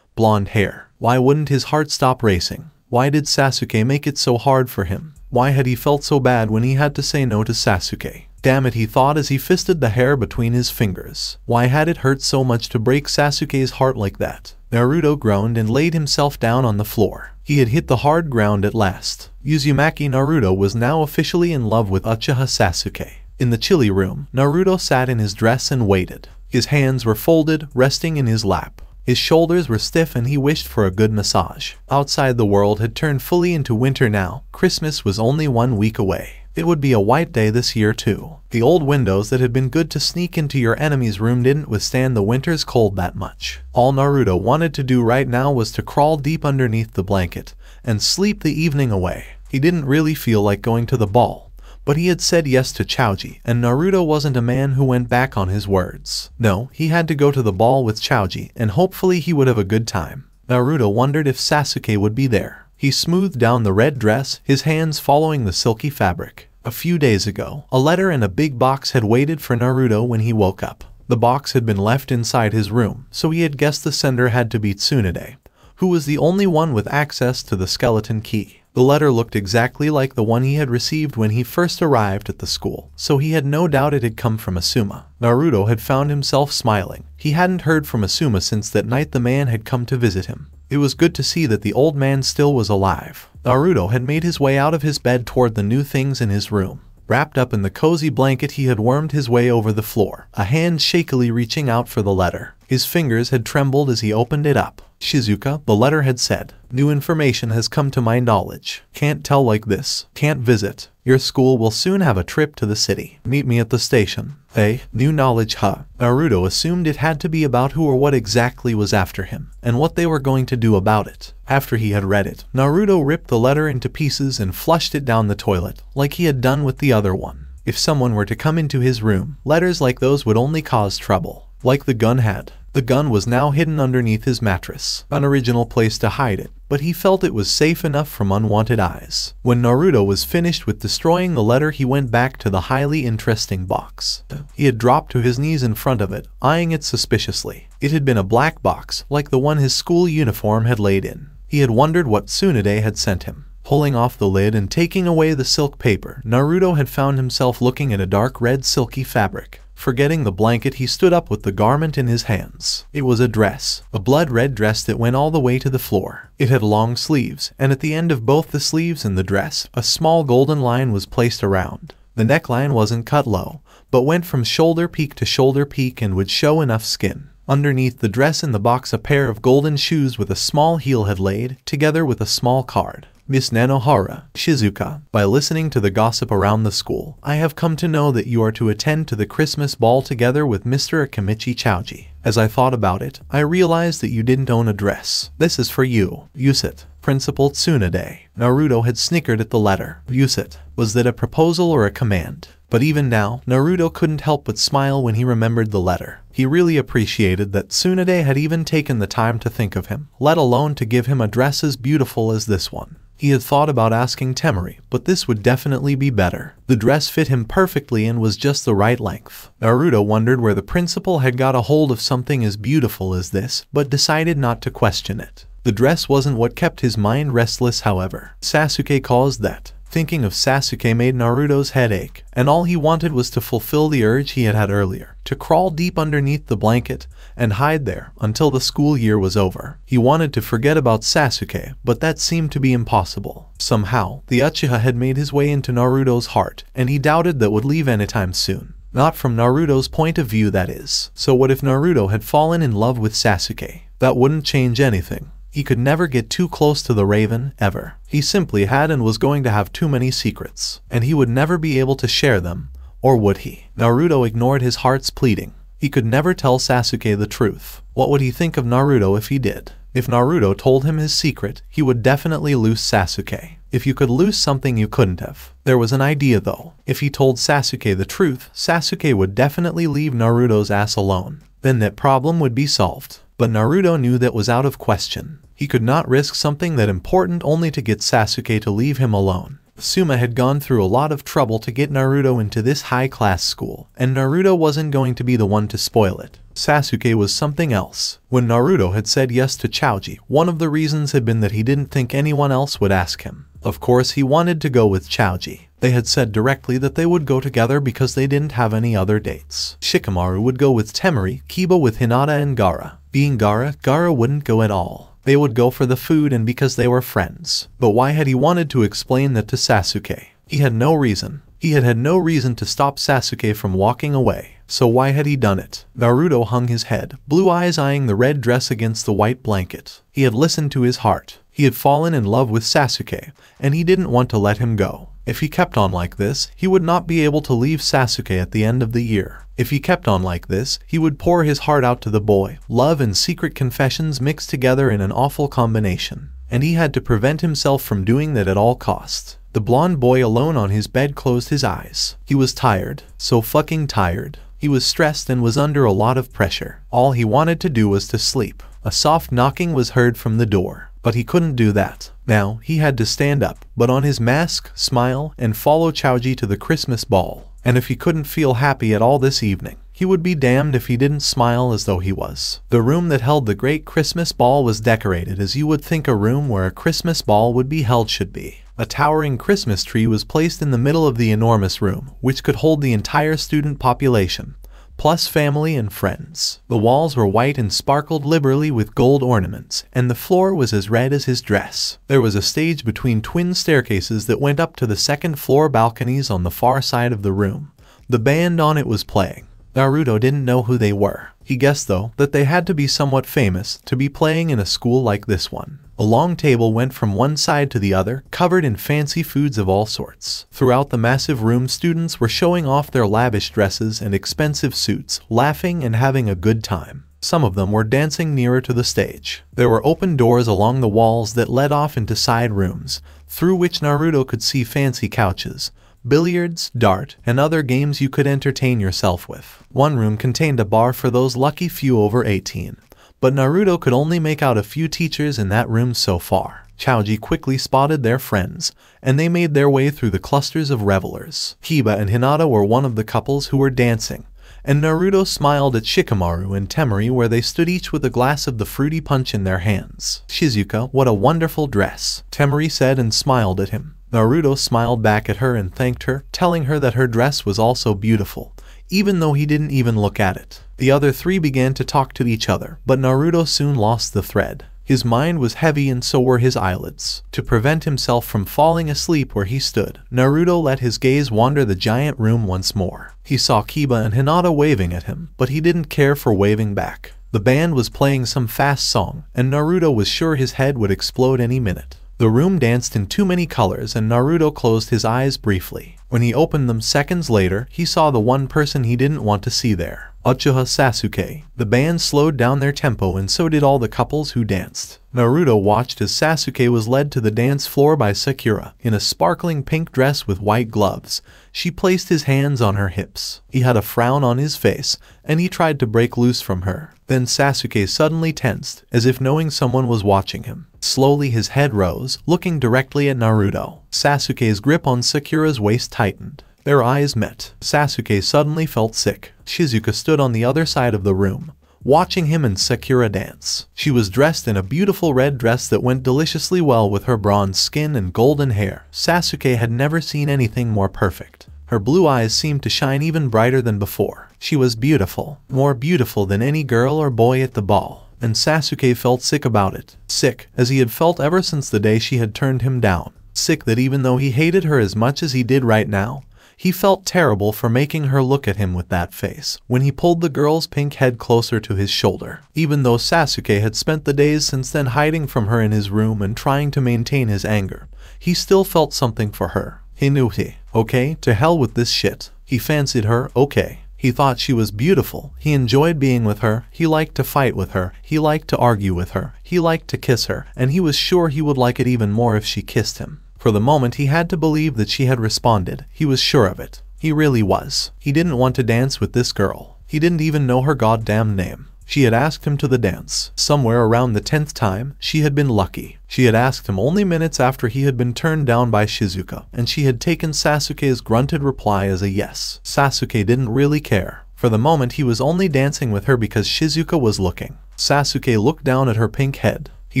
blonde hair. Why wouldn't his heart stop racing? Why did Sasuke make it so hard for him? Why had he felt so bad when he had to say no to Sasuke? Damn it, he thought as he fisted the hair between his fingers. Why had it hurt so much to break Sasuke's heart like that? Naruto groaned and laid himself down on the floor. He had hit the hard ground at last. Uzumaki Naruto was now officially in love with Uchiha Sasuke. In the chilly room, Naruto sat in his dress and waited. His hands were folded, resting in his lap. His shoulders were stiff and he wished for a good massage. Outside the world had turned fully into winter now. Christmas was only one week away. It would be a white day this year too. The old windows that had been good to sneak into your enemy's room didn't withstand the winter's cold that much. All Naruto wanted to do right now was to crawl deep underneath the blanket and sleep the evening away. He didn't really feel like going to the ball, But he had said yes to Choji, and Naruto wasn't a man who went back on his words. No, he had to go to the ball with Choji, and hopefully he would have a good time. Naruto wondered if Sasuke would be there. He smoothed down the red dress, his hands following the silky fabric. A few days ago, a letter and a big box had waited for Naruto when he woke up. The box had been left inside his room, so he had guessed the sender had to be Tsunade, who was the only one with access to the skeleton key. The letter looked exactly like the one he had received when he first arrived at the school, so he had no doubt it had come from Asuma. Naruto had found himself smiling. He hadn't heard from Asuma since that night the man had come to visit him. It was good to see that the old man still was alive. Naruto had made his way out of his bed toward the new things in his room. Wrapped up in the cozy blanket he had wormed his way over the floor, a hand shakily reaching out for the letter. His fingers had trembled as he opened it up. Shizuka, the letter had said, New information has come to my knowledge. Can't tell like this. Can't visit. Your school will soon have a trip to the city. Meet me at the station. Hey, new knowledge huh? Naruto assumed it had to be about who or what exactly was after him, and what they were going to do about it. After he had read it, Naruto ripped the letter into pieces and flushed it down the toilet, like he had done with the other one. If someone were to come into his room, letters like those would only cause trouble, like the gun had. The gun was now hidden underneath his mattress, an original place to hide it, but he felt it was safe enough from unwanted eyes. When Naruto was finished with destroying the letter he went back to the highly interesting box. He had dropped to his knees in front of it, eyeing it suspiciously. It had been a black box, like the one his school uniform had laid in. He had wondered what Tsunade had sent him. Pulling off the lid and taking away the silk paper, Naruto had found himself looking at a dark red silky fabric. Forgetting the blanket, he stood up with the garment in his hands. It was a dress, a blood-red dress that went all the way to the floor. It had long sleeves, and at the end of both the sleeves and the dress, a small golden line was placed around. The neckline wasn't cut low, but went from shoulder peak to shoulder peak and would show enough skin. Underneath the dress in the box a pair of golden shoes with a small heel had laid, together with a small card. Miss Nanohara, Shizuka, by listening to the gossip around the school, I have come to know that you are to attend to the Christmas ball together with Mr. Akimichi Choji. As I thought about it, I realized that you didn't own a dress. This is for you. Use it. Principal Tsunade. Naruto had snickered at the letter. Use it. Was that a proposal or a command? But even now, Naruto couldn't help but smile when he remembered the letter. He really appreciated that Tsunade had even taken the time to think of him, let alone to give him a dress as beautiful as this one. He had thought about asking Temari, but this would definitely be better. The dress fit him perfectly and was just the right length. Naruto wondered where the principal had got a hold of something as beautiful as this, but decided not to question it. The dress wasn't what kept his mind restless however. Sasuke caused that. Thinking of Sasuke made Naruto's head ache, and all he wanted was to fulfill the urge he had had earlier, to crawl deep underneath the blanket and hide there until the school year was over. He wanted to forget about Sasuke, but that seemed to be impossible. Somehow, the Uchiha had made his way into Naruto's heart, and he doubted that would leave anytime soon. Not from Naruto's point of view, that is. So what if Naruto had fallen in love with Sasuke? That wouldn't change anything. He could never get too close to the Raven, ever. He simply had and was going to have too many secrets, and he would never be able to share them, or would he? Naruto ignored his heart's pleading. He could never tell Sasuke the truth. What would he think of Naruto if he did? If Naruto told him his secret, he would definitely lose Sasuke. If you could lose something you couldn't have. There was an idea though. If he told Sasuke the truth, Sasuke would definitely leave Naruto's ass alone. Then that problem would be solved. But Naruto knew that was out of question. He could not risk something that important only to get Sasuke to leave him alone. Suma had gone through a lot of trouble to get Naruto into this high-class school, and Naruto wasn't going to be the one to spoil it. Sasuke was something else. When Naruto had said yes to Choji, one of the reasons had been that he didn't think anyone else would ask him. Of course, he wanted to go with Choji. They had said directly that they would go together because they didn't have any other dates. Shikamaru would go with Temari, Kiba with Hinata and Gaara. Being Gaara, Gaara wouldn't go at all. They would go for the food and because they were friends. But why had he wanted to explain that to Sasuke? He had no reason. He had had no reason to stop Sasuke from walking away. So why had he done it? Naruto hung his head, blue eyes eyeing the red dress against the white blanket. He had listened to his heart. He had fallen in love with Sasuke, and he didn't want to let him go. If he kept on like this, he would not be able to leave Sasuke at the end of the year. If he kept on like this, he would pour his heart out to the boy. Love and secret confessions mixed together in an awful combination. and he had to prevent himself from doing that at all costs. The blond boy alone on his bed closed his eyes. He was tired, so fucking tired. He was stressed and was under a lot of pressure. All he wanted to do was to sleep. A soft knocking was heard from the door, but he couldn't do that. Now, he had to stand up, but on his mask, smile, and follow Choji to the Christmas ball. And if he couldn't feel happy at all this evening, he would be damned if he didn't smile as though he was. The room that held the great Christmas ball was decorated as you would think a room where a Christmas ball would be held should be. A towering Christmas tree was placed in the middle of the enormous room, which could hold the entire student population, plus family and friends. The walls were white and sparkled liberally with gold ornaments, and the floor was as red as his dress. There was a stage between twin staircases that went up to the second floor balconies on the far side of the room. The band on it was playing. Naruto didn't know who they were. He guessed, though, that they had to be somewhat famous to be playing in a school like this one. A long table went from one side to the other, covered in fancy foods of all sorts. Throughout the massive room, students were showing off their lavish dresses and expensive suits, laughing and having a good time. Some of them were dancing nearer to the stage. There were open doors along the walls that led off into side rooms, through which Naruto could see fancy couches, billiards, dart, and other games you could entertain yourself with. One room contained a bar for those lucky few over 18 but Naruto could only make out a few teachers in that room so far. Choji quickly spotted their friends, and they made their way through the clusters of revelers. Kiba and Hinata were one of the couples who were dancing, and Naruto smiled at Shikamaru and Temari where they stood each with a glass of the fruity punch in their hands. Shizuka, what a wonderful dress, Temari said and smiled at him. Naruto smiled back at her and thanked her, telling her that her dress was also beautiful, even though he didn't even look at it. The other three began to talk to each other, but Naruto soon lost the thread. His mind was heavy and so were his eyelids. To prevent himself from falling asleep where he stood, Naruto let his gaze wander the giant room once more. He saw Kiba and Hinata waving at him, but he didn't care for waving back. The band was playing some fast song, and Naruto was sure his head would explode any minute. The room danced in too many colors and Naruto closed his eyes briefly. When he opened them seconds later, he saw the one person he didn't want to see there. Uchiha Sasuke. The band slowed down their tempo and so did all the couples who danced. Naruto watched as Sasuke was led to the dance floor by Sakura. In a sparkling pink dress with white gloves, she placed his hands on her hips. He had a frown on his face, and he tried to break loose from her. Then Sasuke suddenly tensed, as if knowing someone was watching him. Slowly his head rose, looking directly at Naruto. Sasuke's grip on Sakura's waist tightened. Their eyes met. Sasuke suddenly felt sick. Shizuka stood on the other side of the room, watching him and Sakura dance. She was dressed in a beautiful red dress that went deliciously well with her bronze skin and golden hair. Sasuke had never seen anything more perfect. Her blue eyes seemed to shine even brighter than before. She was beautiful, more beautiful than any girl or boy at the ball. And Sasuke felt sick about it. Sick, as he had felt ever since the day she had turned him down. Sick that even though he hated her as much as he did right now, he felt terrible for making her look at him with that face when he pulled the girl's pink head closer to his shoulder. Even though Sasuke had spent the days since then hiding from her in his room and trying to maintain his anger, he still felt something for her. He knew he, okay, to hell with this shit. He fancied her, okay. He thought she was beautiful. He enjoyed being with her. He liked to fight with her. He liked to argue with her. He liked to kiss her. And he was sure he would like it even more if she kissed him. For the moment he had to believe that she had responded. He was sure of it. He really was. He didn't want to dance with this girl. He didn't even know her goddamn name. She had asked him to the dance. Somewhere around the tenth time, she had been lucky. She had asked him only minutes after he had been turned down by Shizuka, and she had taken Sasuke's grunted reply as a yes. Sasuke didn't really care. For the moment he was only dancing with her because Shizuka was looking. Sasuke looked down at her pink head. He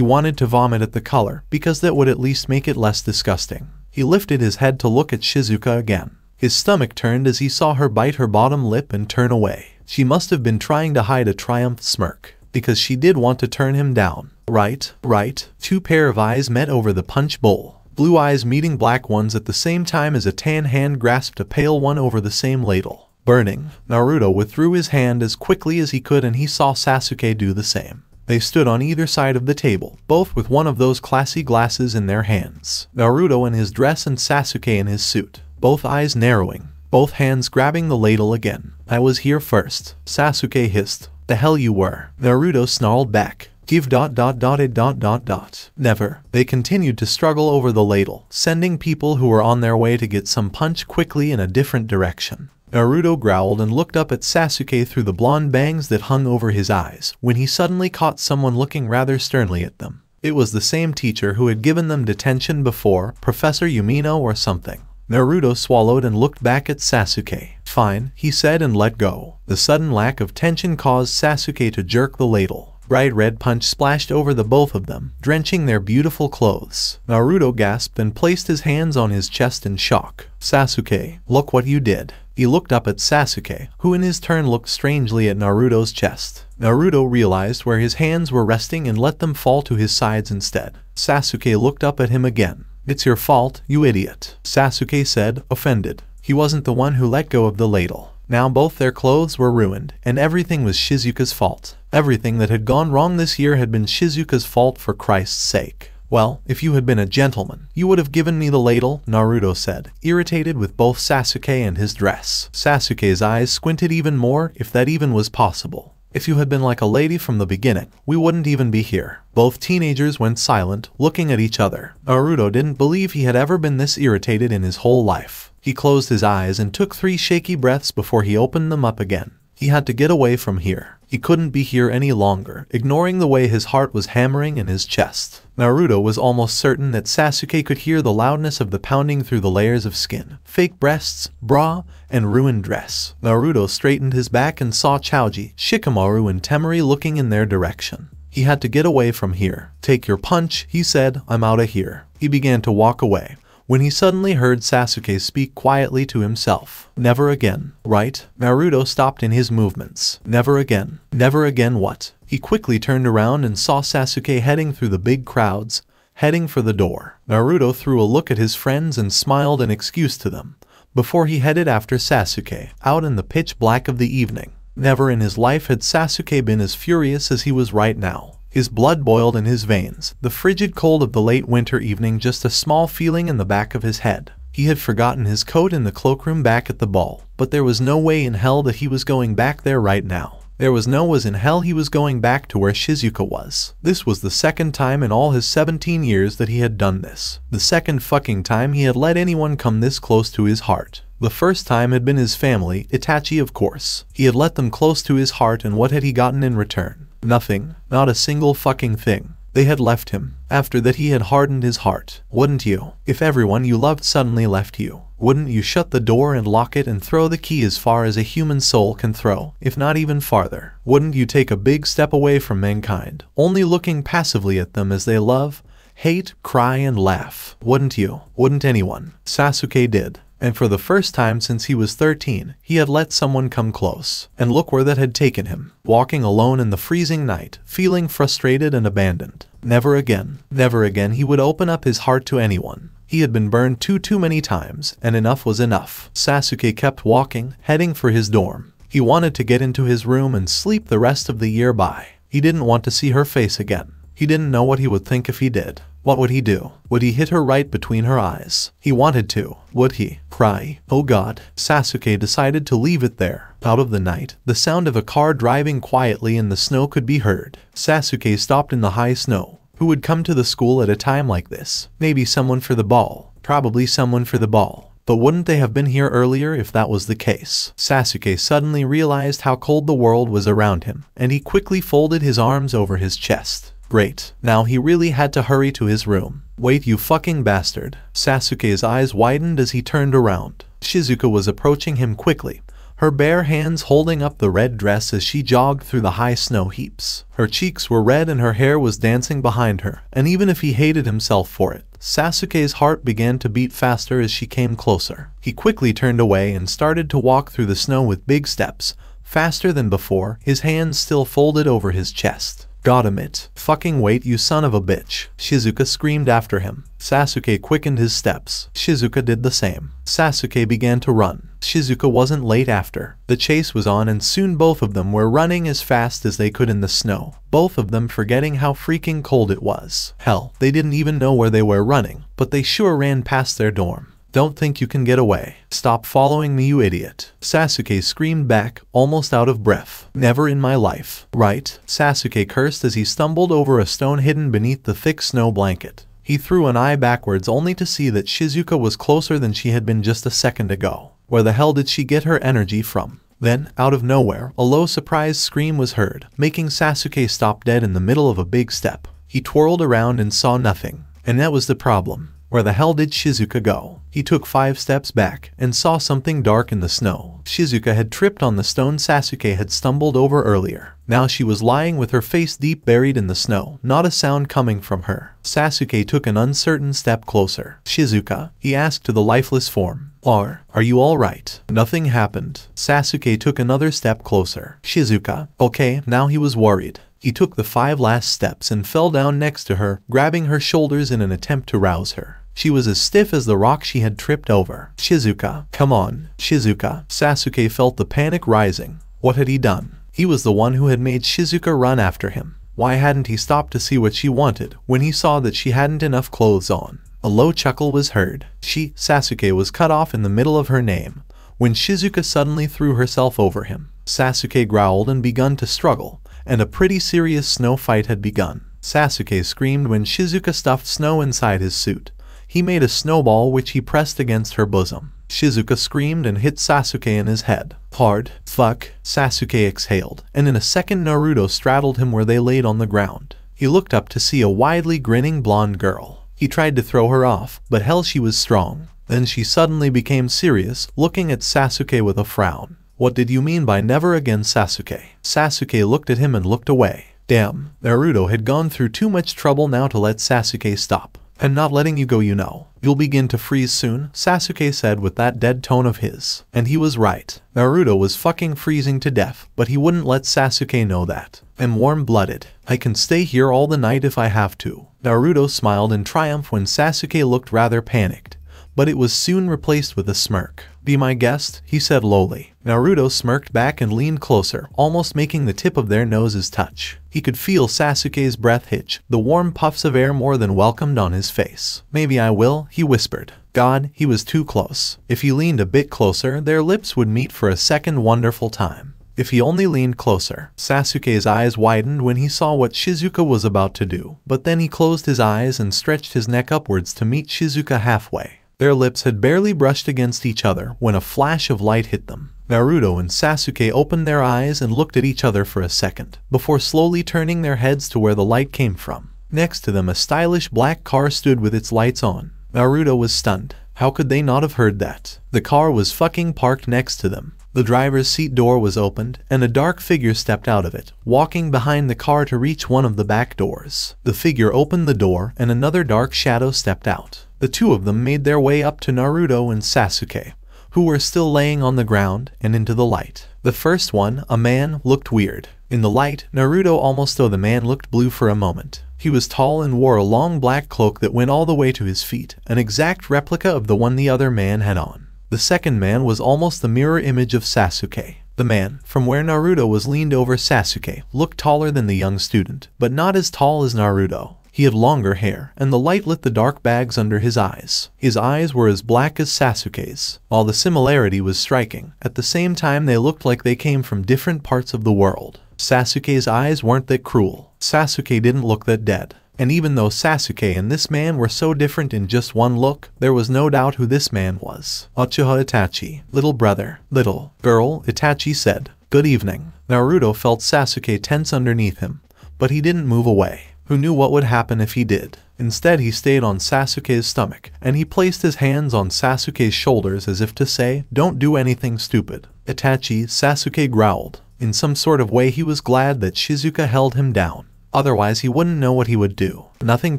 wanted to vomit at the color, because that would at least make it less disgusting. He lifted his head to look at Shizuka again. His stomach turned as he saw her bite her bottom lip and turn away. She must have been trying to hide a triumph smirk, because she did want to turn him down. Right, right. Two pair of eyes met over the punch bowl. Blue eyes meeting black ones at the same time as a tan hand grasped a pale one over the same ladle. Burning, Naruto withdrew his hand as quickly as he could and he saw Sasuke do the same. They stood on either side of the table, both with one of those classy glasses in their hands. Naruto in his dress and Sasuke in his suit, both eyes narrowing, both hands grabbing the ladle again. I was here first, Sasuke hissed. The hell you were. Naruto snarled back. Give dot dot dotted dot dot dot. Never. They continued to struggle over the ladle, sending people who were on their way to get some punch quickly in a different direction. Naruto growled and looked up at Sasuke through the blonde bangs that hung over his eyes, when he suddenly caught someone looking rather sternly at them. It was the same teacher who had given them detention before, Professor Umino or something. Naruto swallowed and looked back at Sasuke. Fine, he said and let go. The sudden lack of tension caused Sasuke to jerk the ladle. Bright red punch splashed over the both of them, drenching their beautiful clothes. Naruto gasped and placed his hands on his chest in shock. Sasuke, look what you did. He looked up at Sasuke, who in his turn looked strangely at Naruto's chest. Naruto realized where his hands were resting and let them fall to his sides instead. Sasuke looked up at him again. It's your fault, you idiot, Sasuke said, offended. He wasn't the one who let go of the ladle. Now both their clothes were ruined, and everything was Shizuka's fault. Everything that had gone wrong this year had been Shizuka's fault for Christ's sake. Well, if you had been a gentleman, you would have given me the ladle, Naruto said, irritated with both Sasuke and his dress. Sasuke's eyes squinted even more, if that even was possible. If you had been like a lady from the beginning, we wouldn't even be here. Both teenagers went silent, looking at each other. Naruto didn't believe he had ever been this irritated in his whole life. He closed his eyes and took three shaky breaths before he opened them up again. He had to get away from here. He couldn't be here any longer, ignoring the way his heart was hammering in his chest. Naruto was almost certain that Sasuke could hear the loudness of the pounding through the layers of skin, fake breasts, bra, and ruined dress. Naruto straightened his back and saw Choji, Shikamaru, and Temari looking in their direction. He had to get away from here. Take your punch, he said, I'm out of here. He began to walk away when he suddenly heard Sasuke speak quietly to himself. Never again, right? Naruto stopped in his movements. Never again. Never again what? He quickly turned around and saw Sasuke heading through the big crowds, heading for the door. Naruto threw a look at his friends and smiled an excuse to them, before he headed after Sasuke, out in the pitch black of the evening. Never in his life had Sasuke been as furious as he was right now. His blood boiled in his veins, the frigid cold of the late winter evening just a small feeling in the back of his head. He had forgotten his coat in the cloakroom back at the ball, but there was no way in hell that he was going back there right now. There was no was in hell he was going back to where Shizuka was. This was the second time in all his 17 years that he had done this. The second fucking time he had let anyone come this close to his heart. The first time had been his family, Itachi of course. He had let them close to his heart and what had he gotten in return? Nothing. Not a single fucking thing. They had left him. After that he had hardened his heart. Wouldn't you? If everyone you loved suddenly left you, wouldn't you shut the door and lock it and throw the key as far as a human soul can throw, if not even farther? Wouldn't you take a big step away from mankind, only looking passively at them as they love, hate, cry, and laugh? Wouldn't you? Wouldn't anyone? Sasuke did and for the first time since he was 13, he had let someone come close. And look where that had taken him, walking alone in the freezing night, feeling frustrated and abandoned. Never again, never again he would open up his heart to anyone. He had been burned too too many times, and enough was enough. Sasuke kept walking, heading for his dorm. He wanted to get into his room and sleep the rest of the year by. He didn't want to see her face again. He didn't know what he would think if he did. What would he do? Would he hit her right between her eyes? He wanted to. Would he? Cry. Oh god. Sasuke decided to leave it there. Out of the night, the sound of a car driving quietly in the snow could be heard. Sasuke stopped in the high snow. Who would come to the school at a time like this? Maybe someone for the ball. Probably someone for the ball. But wouldn't they have been here earlier if that was the case? Sasuke suddenly realized how cold the world was around him, and he quickly folded his arms over his chest. Great. Now he really had to hurry to his room. Wait you fucking bastard. Sasuke's eyes widened as he turned around. Shizuka was approaching him quickly, her bare hands holding up the red dress as she jogged through the high snow heaps. Her cheeks were red and her hair was dancing behind her, and even if he hated himself for it, Sasuke's heart began to beat faster as she came closer. He quickly turned away and started to walk through the snow with big steps, faster than before, his hands still folded over his chest. Got him it. Fucking wait you son of a bitch. Shizuka screamed after him. Sasuke quickened his steps. Shizuka did the same. Sasuke began to run. Shizuka wasn't late after. The chase was on and soon both of them were running as fast as they could in the snow. Both of them forgetting how freaking cold it was. Hell, they didn't even know where they were running, but they sure ran past their dorm. Don't think you can get away. Stop following me, you idiot. Sasuke screamed back, almost out of breath. Never in my life. Right? Sasuke cursed as he stumbled over a stone hidden beneath the thick snow blanket. He threw an eye backwards only to see that Shizuka was closer than she had been just a second ago. Where the hell did she get her energy from? Then, out of nowhere, a low surprised scream was heard, making Sasuke stop dead in the middle of a big step. He twirled around and saw nothing. And that was the problem. Where the hell did Shizuka go? He took five steps back and saw something dark in the snow. Shizuka had tripped on the stone Sasuke had stumbled over earlier. Now she was lying with her face deep buried in the snow, not a sound coming from her. Sasuke took an uncertain step closer. Shizuka, he asked to the lifeless form. Are, are you alright? Nothing happened. Sasuke took another step closer. Shizuka, okay, now he was worried. He took the five last steps and fell down next to her, grabbing her shoulders in an attempt to rouse her. She was as stiff as the rock she had tripped over. Shizuka, come on. Shizuka. Sasuke felt the panic rising. What had he done? He was the one who had made Shizuka run after him. Why hadn't he stopped to see what she wanted when he saw that she hadn't enough clothes on? A low chuckle was heard. She, Sasuke, was cut off in the middle of her name when Shizuka suddenly threw herself over him. Sasuke growled and begun to struggle, and a pretty serious snow fight had begun. Sasuke screamed when Shizuka stuffed snow inside his suit. He made a snowball which he pressed against her bosom. Shizuka screamed and hit Sasuke in his head. Hard. Fuck. Sasuke exhaled, and in a second Naruto straddled him where they laid on the ground. He looked up to see a widely grinning blonde girl. He tried to throw her off, but hell she was strong. Then she suddenly became serious, looking at Sasuke with a frown. What did you mean by never again Sasuke? Sasuke looked at him and looked away. Damn, Naruto had gone through too much trouble now to let Sasuke stop. I'm not letting you go, you know. You'll begin to freeze soon, Sasuke said with that dead tone of his. And he was right. Naruto was fucking freezing to death, but he wouldn't let Sasuke know that. I'm warm-blooded. I can stay here all the night if I have to. Naruto smiled in triumph when Sasuke looked rather panicked, but it was soon replaced with a smirk. Be my guest, he said lowly. Naruto smirked back and leaned closer, almost making the tip of their noses touch. He could feel Sasuke's breath hitch, the warm puffs of air more than welcomed on his face. Maybe I will, he whispered. God, he was too close. If he leaned a bit closer, their lips would meet for a second wonderful time. If he only leaned closer, Sasuke's eyes widened when he saw what Shizuka was about to do, but then he closed his eyes and stretched his neck upwards to meet Shizuka halfway. Their lips had barely brushed against each other when a flash of light hit them. Naruto and Sasuke opened their eyes and looked at each other for a second, before slowly turning their heads to where the light came from. Next to them a stylish black car stood with its lights on. Naruto was stunned. How could they not have heard that? The car was fucking parked next to them. The driver's seat door was opened, and a dark figure stepped out of it, walking behind the car to reach one of the back doors. The figure opened the door, and another dark shadow stepped out. The two of them made their way up to Naruto and Sasuke, who were still laying on the ground, and into the light. The first one, a man, looked weird. In the light, Naruto almost though the man looked blue for a moment. He was tall and wore a long black cloak that went all the way to his feet, an exact replica of the one the other man had on. The second man was almost the mirror image of Sasuke. The man, from where Naruto was leaned over Sasuke, looked taller than the young student, but not as tall as Naruto. He had longer hair, and the light lit the dark bags under his eyes. His eyes were as black as Sasuke's. While the similarity was striking, at the same time they looked like they came from different parts of the world. Sasuke's eyes weren't that cruel. Sasuke didn't look that dead. And even though Sasuke and this man were so different in just one look, there was no doubt who this man was. Uchiha Itachi, little brother, little girl, Itachi said. Good evening. Naruto felt Sasuke tense underneath him, but he didn't move away who knew what would happen if he did. Instead, he stayed on Sasuke's stomach, and he placed his hands on Sasuke's shoulders as if to say, don't do anything stupid. Itachi, Sasuke growled. In some sort of way he was glad that Shizuka held him down. Otherwise he wouldn't know what he would do. Nothing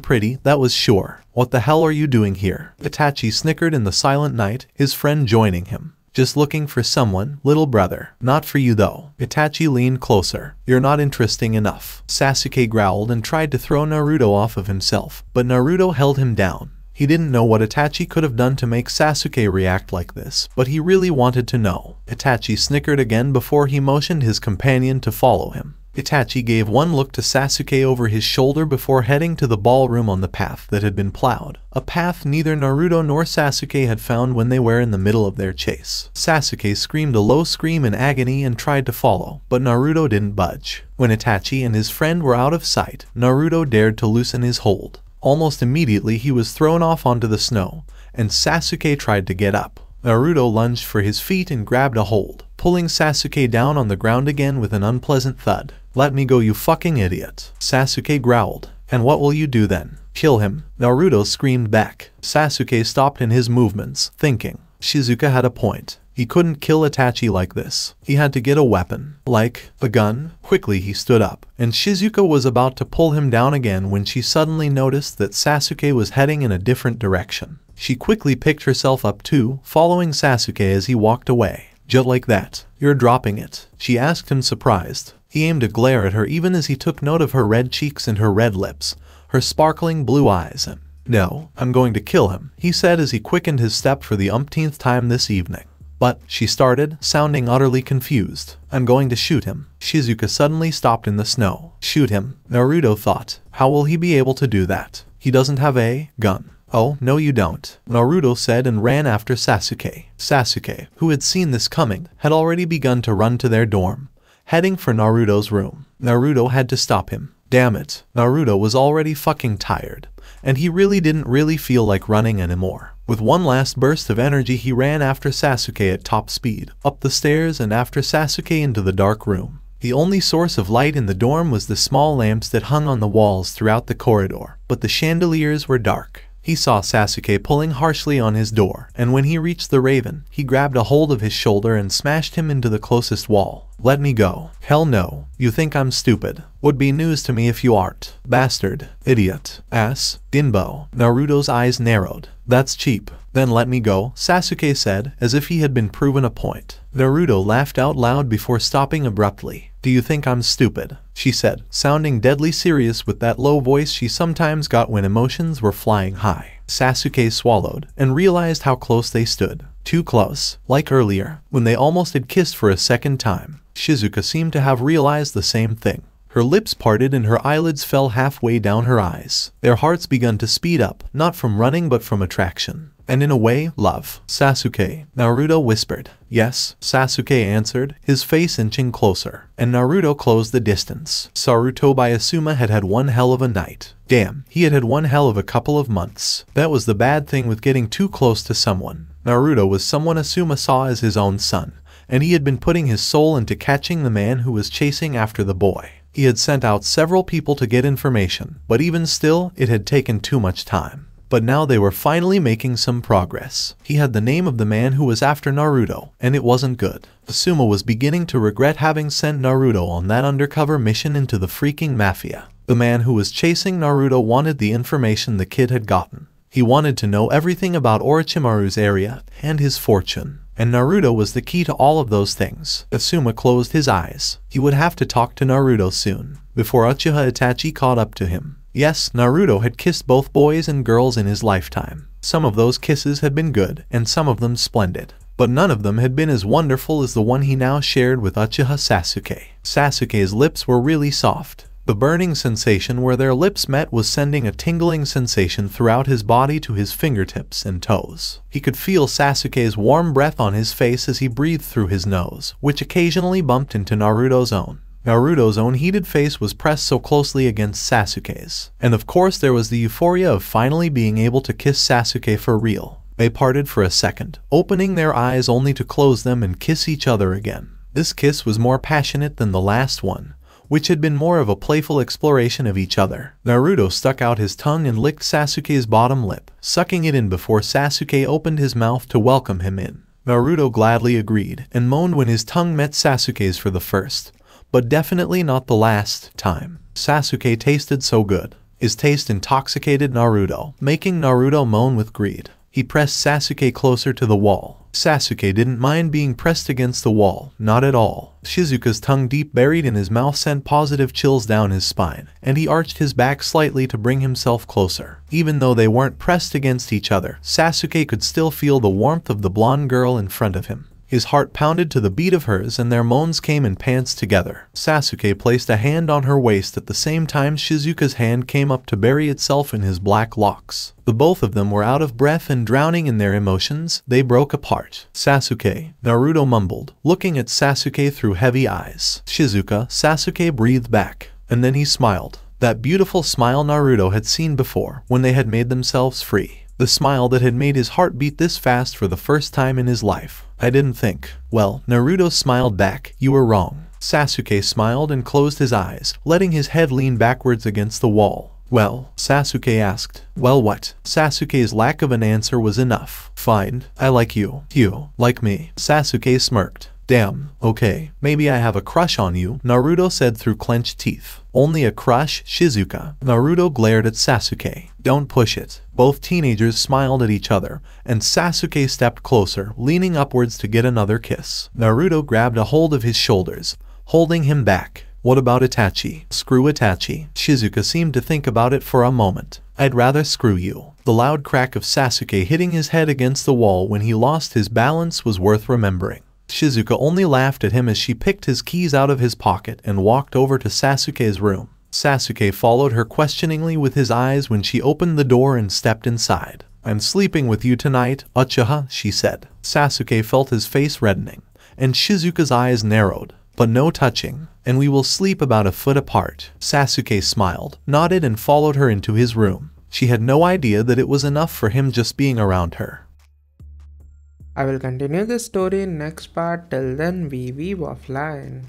pretty, that was sure. What the hell are you doing here? Itachi snickered in the silent night, his friend joining him. Just looking for someone, little brother. Not for you though. Itachi leaned closer. You're not interesting enough. Sasuke growled and tried to throw Naruto off of himself, but Naruto held him down. He didn't know what Itachi could have done to make Sasuke react like this, but he really wanted to know. Itachi snickered again before he motioned his companion to follow him. Itachi gave one look to Sasuke over his shoulder before heading to the ballroom on the path that had been plowed, a path neither Naruto nor Sasuke had found when they were in the middle of their chase. Sasuke screamed a low scream in agony and tried to follow, but Naruto didn't budge. When Itachi and his friend were out of sight, Naruto dared to loosen his hold. Almost immediately he was thrown off onto the snow, and Sasuke tried to get up. Naruto lunged for his feet and grabbed a hold, pulling Sasuke down on the ground again with an unpleasant thud. Let me go you fucking idiot. Sasuke growled. And what will you do then? Kill him. Naruto screamed back. Sasuke stopped in his movements, thinking. Shizuka had a point. He couldn't kill Itachi like this. He had to get a weapon, like a gun. Quickly he stood up, and Shizuka was about to pull him down again when she suddenly noticed that Sasuke was heading in a different direction. She quickly picked herself up too, following Sasuke as he walked away. Just like that. You're dropping it. She asked him surprised. He aimed a glare at her even as he took note of her red cheeks and her red lips, her sparkling blue eyes, No, I'm going to kill him, he said as he quickened his step for the umpteenth time this evening. But, she started, sounding utterly confused. I'm going to shoot him. Shizuka suddenly stopped in the snow. Shoot him. Naruto thought. How will he be able to do that? He doesn't have a gun. Oh, no you don't, Naruto said and ran after Sasuke. Sasuke, who had seen this coming, had already begun to run to their dorm, heading for Naruto's room. Naruto had to stop him. Damn it, Naruto was already fucking tired, and he really didn't really feel like running anymore. With one last burst of energy he ran after Sasuke at top speed, up the stairs and after Sasuke into the dark room. The only source of light in the dorm was the small lamps that hung on the walls throughout the corridor, but the chandeliers were dark. He saw Sasuke pulling harshly on his door, and when he reached the raven, he grabbed a hold of his shoulder and smashed him into the closest wall. Let me go. Hell no. You think I'm stupid. Would be news to me if you aren't. Bastard. Idiot. Ass. Dinbo. Naruto's eyes narrowed. That's cheap. Then let me go, Sasuke said, as if he had been proven a point. Naruto laughed out loud before stopping abruptly. Do you think I'm stupid? She said, sounding deadly serious with that low voice she sometimes got when emotions were flying high. Sasuke swallowed and realized how close they stood. Too close. Like earlier, when they almost had kissed for a second time. Shizuka seemed to have realized the same thing. Her lips parted and her eyelids fell halfway down her eyes. Their hearts begun to speed up, not from running but from attraction. And in a way, love. Sasuke, Naruto whispered. Yes, Sasuke answered, his face inching closer. And Naruto closed the distance. Sarutobi Asuma had had one hell of a night. Damn, he had had one hell of a couple of months. That was the bad thing with getting too close to someone. Naruto was someone Asuma saw as his own son, and he had been putting his soul into catching the man who was chasing after the boy. He had sent out several people to get information, but even still, it had taken too much time. But now they were finally making some progress. He had the name of the man who was after Naruto, and it wasn't good. Asuma was beginning to regret having sent Naruto on that undercover mission into the freaking mafia. The man who was chasing Naruto wanted the information the kid had gotten. He wanted to know everything about Orochimaru's area and his fortune. And Naruto was the key to all of those things. Asuma closed his eyes. He would have to talk to Naruto soon, before Uchiha Itachi caught up to him. Yes, Naruto had kissed both boys and girls in his lifetime. Some of those kisses had been good, and some of them splendid. But none of them had been as wonderful as the one he now shared with Uchiha Sasuke. Sasuke's lips were really soft. The burning sensation where their lips met was sending a tingling sensation throughout his body to his fingertips and toes. He could feel Sasuke's warm breath on his face as he breathed through his nose, which occasionally bumped into Naruto's own. Naruto's own heated face was pressed so closely against Sasuke's. And of course there was the euphoria of finally being able to kiss Sasuke for real. They parted for a second, opening their eyes only to close them and kiss each other again. This kiss was more passionate than the last one, which had been more of a playful exploration of each other. Naruto stuck out his tongue and licked Sasuke's bottom lip, sucking it in before Sasuke opened his mouth to welcome him in. Naruto gladly agreed, and moaned when his tongue met Sasuke's for the first, but definitely not the last time. Sasuke tasted so good. His taste intoxicated Naruto, making Naruto moan with greed. He pressed Sasuke closer to the wall. Sasuke didn't mind being pressed against the wall, not at all. Shizuka's tongue deep buried in his mouth sent positive chills down his spine, and he arched his back slightly to bring himself closer. Even though they weren't pressed against each other, Sasuke could still feel the warmth of the blonde girl in front of him. His heart pounded to the beat of hers and their moans came in pants together. Sasuke placed a hand on her waist at the same time Shizuka's hand came up to bury itself in his black locks. The both of them were out of breath and drowning in their emotions, they broke apart. Sasuke, Naruto mumbled, looking at Sasuke through heavy eyes. Shizuka, Sasuke breathed back, and then he smiled. That beautiful smile Naruto had seen before, when they had made themselves free. The smile that had made his heart beat this fast for the first time in his life. I didn't think. Well, Naruto smiled back, you were wrong. Sasuke smiled and closed his eyes, letting his head lean backwards against the wall. Well, Sasuke asked. Well what? Sasuke's lack of an answer was enough. Fine, I like you. You, like me. Sasuke smirked. Damn, okay, maybe I have a crush on you, Naruto said through clenched teeth. Only a crush, Shizuka. Naruto glared at Sasuke. Don't push it. Both teenagers smiled at each other, and Sasuke stepped closer, leaning upwards to get another kiss. Naruto grabbed a hold of his shoulders, holding him back. What about Itachi? Screw Itachi. Shizuka seemed to think about it for a moment. I'd rather screw you. The loud crack of Sasuke hitting his head against the wall when he lost his balance was worth remembering. Shizuka only laughed at him as she picked his keys out of his pocket and walked over to Sasuke's room. Sasuke followed her questioningly with his eyes when she opened the door and stepped inside. I'm sleeping with you tonight, Uchiha, she said. Sasuke felt his face reddening, and Shizuka's eyes narrowed. But no touching, and we will sleep about a foot apart. Sasuke smiled, nodded and followed her into his room. She had no idea that it was enough for him just being around her. I will continue this story in next part. Till then, We Weeb offline.